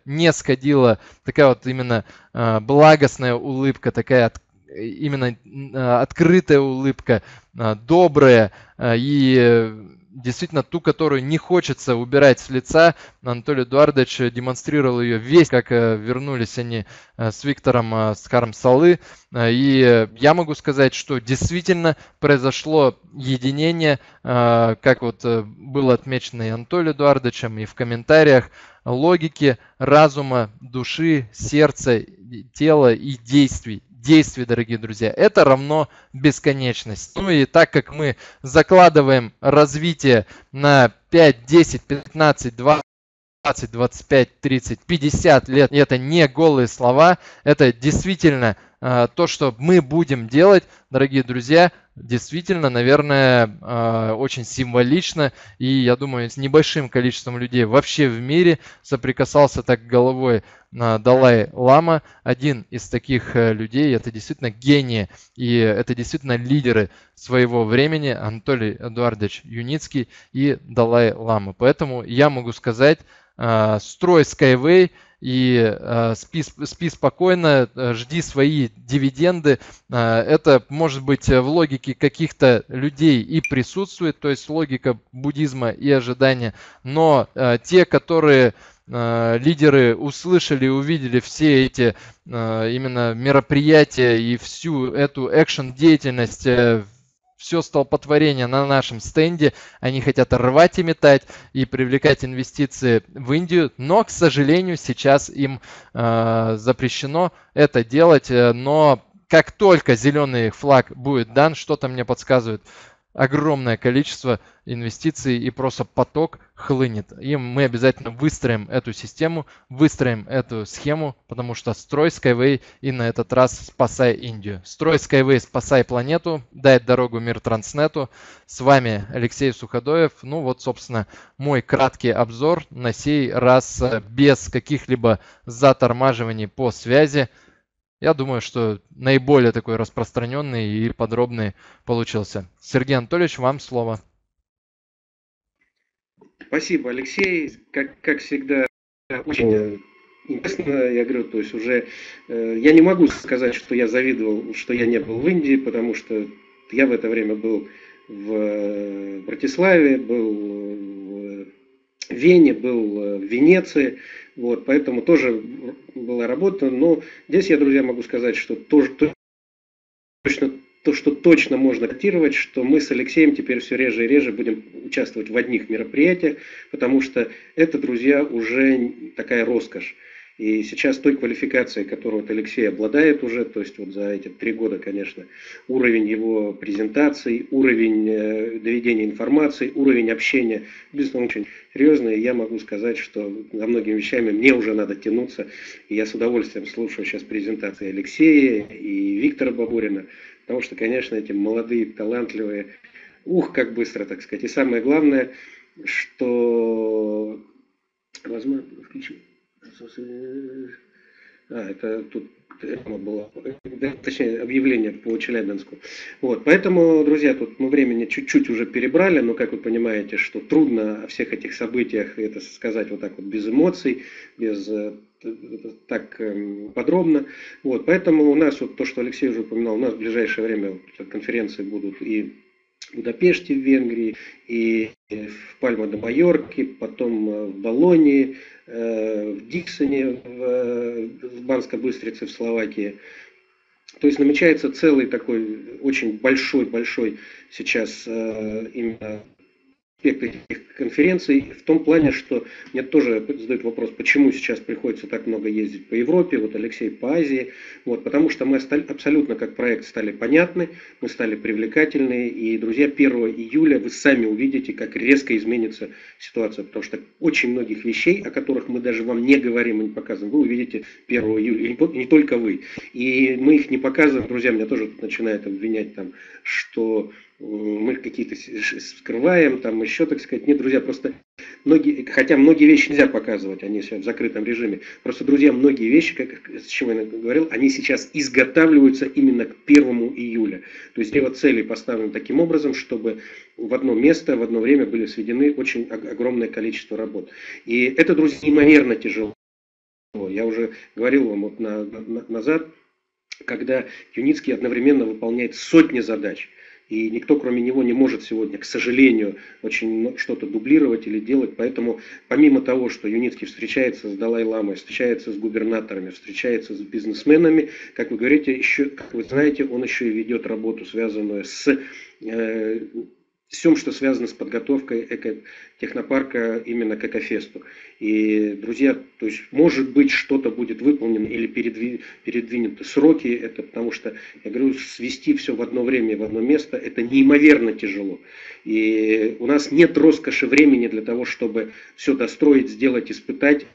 не сходила, такая вот именно благостная улыбка, такая именно а, открытая улыбка, а, добрая а, и действительно ту, которую не хочется убирать с лица. Анатолий Эдуардович демонстрировал ее весь, как э, вернулись они э, с Виктором э, Скаром Салы. И я могу сказать, что действительно произошло единение, как вот было отмечено и Анатолием Эдуардовичем, и в комментариях, логики, разума, души, сердца, тела и действий действий, дорогие друзья. Это равно бесконечность. Ну и так как мы закладываем развитие на 5, 10, 15, 20, 20, 25, 30, 50 лет, и это не голые слова, это действительно э, то, что мы будем делать, дорогие друзья, действительно, наверное, э, очень символично. И я думаю, с небольшим количеством людей вообще в мире соприкасался так головой Далай Лама. Один из таких э, людей, это действительно гении, и это действительно лидеры своего времени, Анатолий Эдуардович Юницкий и Далай Лама. Поэтому я могу сказать, строй Skyway и э, спи, спи спокойно, э, жди свои дивиденды. Это может быть в логике каких-то людей и присутствует, то есть логика буддизма и ожидания, но те, которые э, лидеры услышали, увидели все эти э, именно мероприятия и всю эту экшен деятельность э, все столпотворение на нашем стенде. Они хотят рвать и метать и привлекать инвестиции в Индию, но, к сожалению, сейчас им э, запрещено это делать. Но как только зеленый флаг будет дан, что-то мне подсказывает, огромное количество инвестиций и просто поток хлынет. И мы обязательно выстроим эту систему, выстроим эту схему, потому что строй Skyway и на этот раз спасай Индию. Строй Skyway, спасай планету, дай дорогу мир Транснету. С вами Алексей Суходоев. Ну вот, собственно, мой краткий обзор на сей раз э, без каких-либо затормаживаний по связи. Я думаю, что наиболее такой распространенный и подробный получился. Сергей Анатольевич, вам слово. Спасибо, Алексей. Как, как всегда, очень интересно, я говорю, то есть уже э, я не могу сказать, что я завидовал, что я не был в Индии, потому что я в это время был в э, Братиславе, был в Вене, был в Венеции, вот, поэтому тоже была работа. Но здесь я, друзья, могу сказать, что тоже точно то, что точно можно котировать, что мы с Алексеем теперь все реже и реже будем участвовать в одних мероприятиях, потому что это, друзья, уже такая роскошь. И сейчас той квалификацией, которую вот Алексей обладает уже, то есть вот за эти три года, конечно, уровень его презентаций, уровень э, доведения информации, уровень общения, безусловно, очень серьезный. Я могу сказать, что за многими вещами мне уже надо тянуться. И я с удовольствием слушаю сейчас презентации Алексея и Виктора Бабурина, потому что, конечно, эти молодые, талантливые, ух, как быстро, так сказать. И самое главное, что... Возможно, включить а, это тут реклама была, точнее, объявление по Челябинску. Вот, поэтому, друзья, тут мы времени чуть-чуть уже перебрали, но, как вы понимаете, что трудно о всех этих событиях это сказать вот так вот без эмоций, без э, так эм, подробно. Вот, поэтому у нас вот то, что Алексей уже упоминал, у нас в ближайшее время конференции будут и в Будапеште в Венгрии, и в Пальма де Майорке, потом э, в Болонии, э, в Диксоне, в Банской Быстрице в Словакии. То есть намечается целый такой очень большой-большой сейчас э, именно аспект этих конференций в том плане, что мне тоже задают вопрос, почему сейчас приходится так много ездить по Европе, вот Алексей по Азии, вот, потому что мы стали, абсолютно как проект стали понятны, мы стали привлекательны, и, друзья, 1 июля вы сами увидите, как резко изменится ситуация, потому что очень многих вещей, о которых мы даже вам не говорим и не показываем, вы увидите 1 июля, и не только вы. И мы их не показываем, друзья, меня тоже начинают обвинять там, что мы какие-то скрываем, там еще, так сказать. Нет, друзья, просто многие, хотя многие вещи нельзя показывать, они все в закрытом режиме. Просто, друзья, многие вещи, как, с чем я говорил, они сейчас изготавливаются именно к 1 июля. То есть его цели поставлены таким образом, чтобы в одно место, в одно время были сведены очень огромное количество работ. И это, друзья, неимоверно тяжело. Я уже говорил вам вот на, на, назад, когда Юницкий одновременно выполняет сотни задач. И никто, кроме него, не может сегодня, к сожалению, очень что-то дублировать или делать. Поэтому, помимо того, что Юницкий встречается с Далай-Ламой, встречается с губернаторами, встречается с бизнесменами, как вы говорите, еще, как вы знаете, он еще и ведет работу, связанную с э, всем, что связано с подготовкой эко-технопарка именно к Экофесту. И, друзья, то есть, может быть, что-то будет выполнено или передви, передвинуты сроки, это потому что, я говорю, свести все в одно время и в одно место, это неимоверно тяжело. И у нас нет роскоши времени для того, чтобы все достроить, сделать, испытать,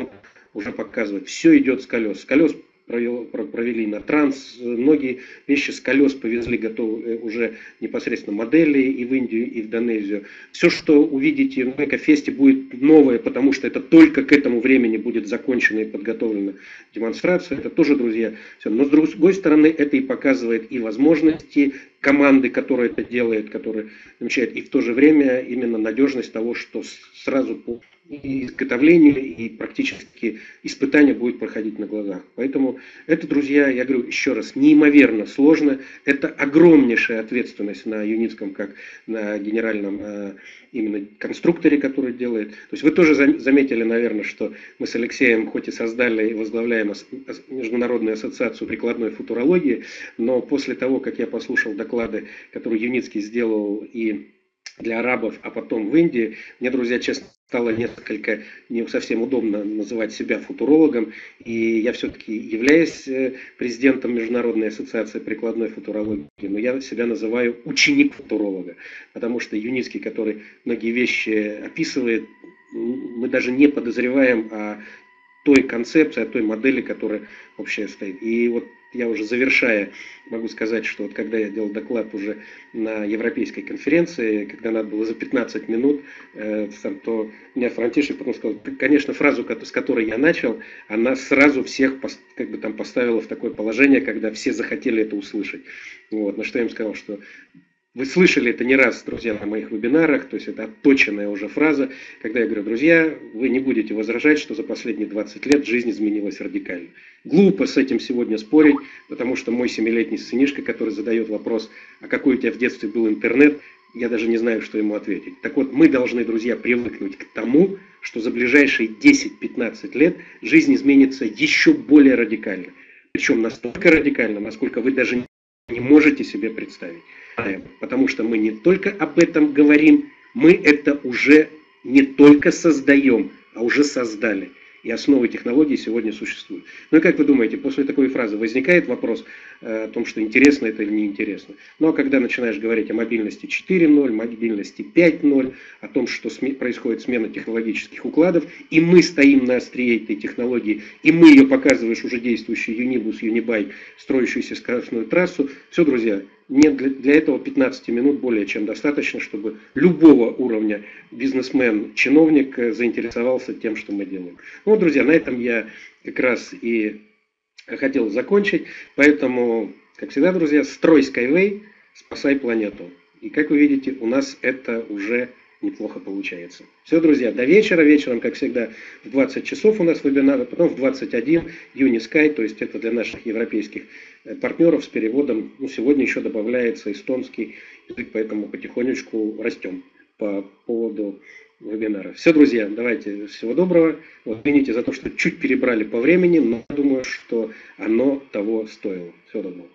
уже показывать. Все идет с колес. С колес провели на транс, многие вещи с колес повезли готовы э, уже непосредственно модели и в Индию, и в Донезию. Все, что увидите в Экофесте будет новое, потому что это только к этому времени будет закончена и подготовлена демонстрация. Это тоже, друзья, все. Но с другой стороны, это и показывает и возможности команды, которая это делает, которая замечает, и в то же время именно надежность того, что сразу по и изготовление, и практически испытание будет проходить на глазах. Поэтому это, друзья, я говорю еще раз, неимоверно сложно. Это огромнейшая ответственность на Юницком, как на генеральном э, именно конструкторе, который делает. То есть вы тоже заметили, наверное, что мы с Алексеем хоть и создали и возглавляем Международную ассоциацию прикладной футурологии, но после того, как я послушал доклады, которые Юницкий сделал и для арабов, а потом в Индии, мне, друзья, честно стало несколько не совсем удобно называть себя футурологом, и я все-таки являюсь э, президентом Международной ассоциации прикладной футурологии, но я себя называю ученик футуролога, потому что Юницкий, который многие вещи описывает, мы даже не подозреваем о той концепции, о той модели, которая вообще стоит. И вот я уже завершая, могу сказать, что вот когда я делал доклад уже на европейской конференции, когда надо было за 15 минут, э, то меня Франтишек потом сказал, конечно, фразу, с которой я начал, она сразу всех как бы там поставила в такое положение, когда все захотели это услышать. Вот, на что я им сказал, что вы слышали это не раз, друзья, на моих вебинарах, то есть это отточенная уже фраза, когда я говорю, друзья, вы не будете возражать, что за последние 20 лет жизнь изменилась радикально. Глупо с этим сегодня спорить, потому что мой семилетний сынишка, который задает вопрос, а какой у тебя в детстве был интернет, я даже не знаю, что ему ответить. Так вот, мы должны, друзья, привыкнуть к тому, что за ближайшие 10-15 лет жизнь изменится еще более радикально. Причем настолько радикально, насколько вы даже не можете себе представить. Потому что мы не только об этом говорим, мы это уже не только создаем, а уже создали и основы технологий сегодня существуют. Ну и как вы думаете, после такой фразы возникает вопрос э, о том, что интересно это или неинтересно? Ну а когда начинаешь говорить о мобильности 4.0, мобильности 5.0, о том, что происходит смена технологических укладов, и мы стоим на острие этой технологии, и мы ее показываешь уже действующий Юнибус, Юнибай, строящуюся скоростную трассу, все, друзья, нет, для, для этого 15 минут более чем достаточно, чтобы любого уровня бизнесмен, чиновник э, заинтересовался тем, что мы делаем. Ну, друзья, на этом я как раз и хотел закончить. Поэтому, как всегда, друзья, строй Skyway, спасай планету. И как вы видите, у нас это уже неплохо получается. Все, друзья, до вечера. Вечером, как всегда, в 20 часов у нас вебинар, а потом в 21 Unisky, то есть это для наших европейских э, партнеров с переводом. Ну, сегодня еще добавляется эстонский язык, поэтому потихонечку растем по поводу вебинара. Все, друзья, давайте, всего доброго. Вот, извините за то, что чуть перебрали по времени, но думаю, что оно того стоило. Всего доброго.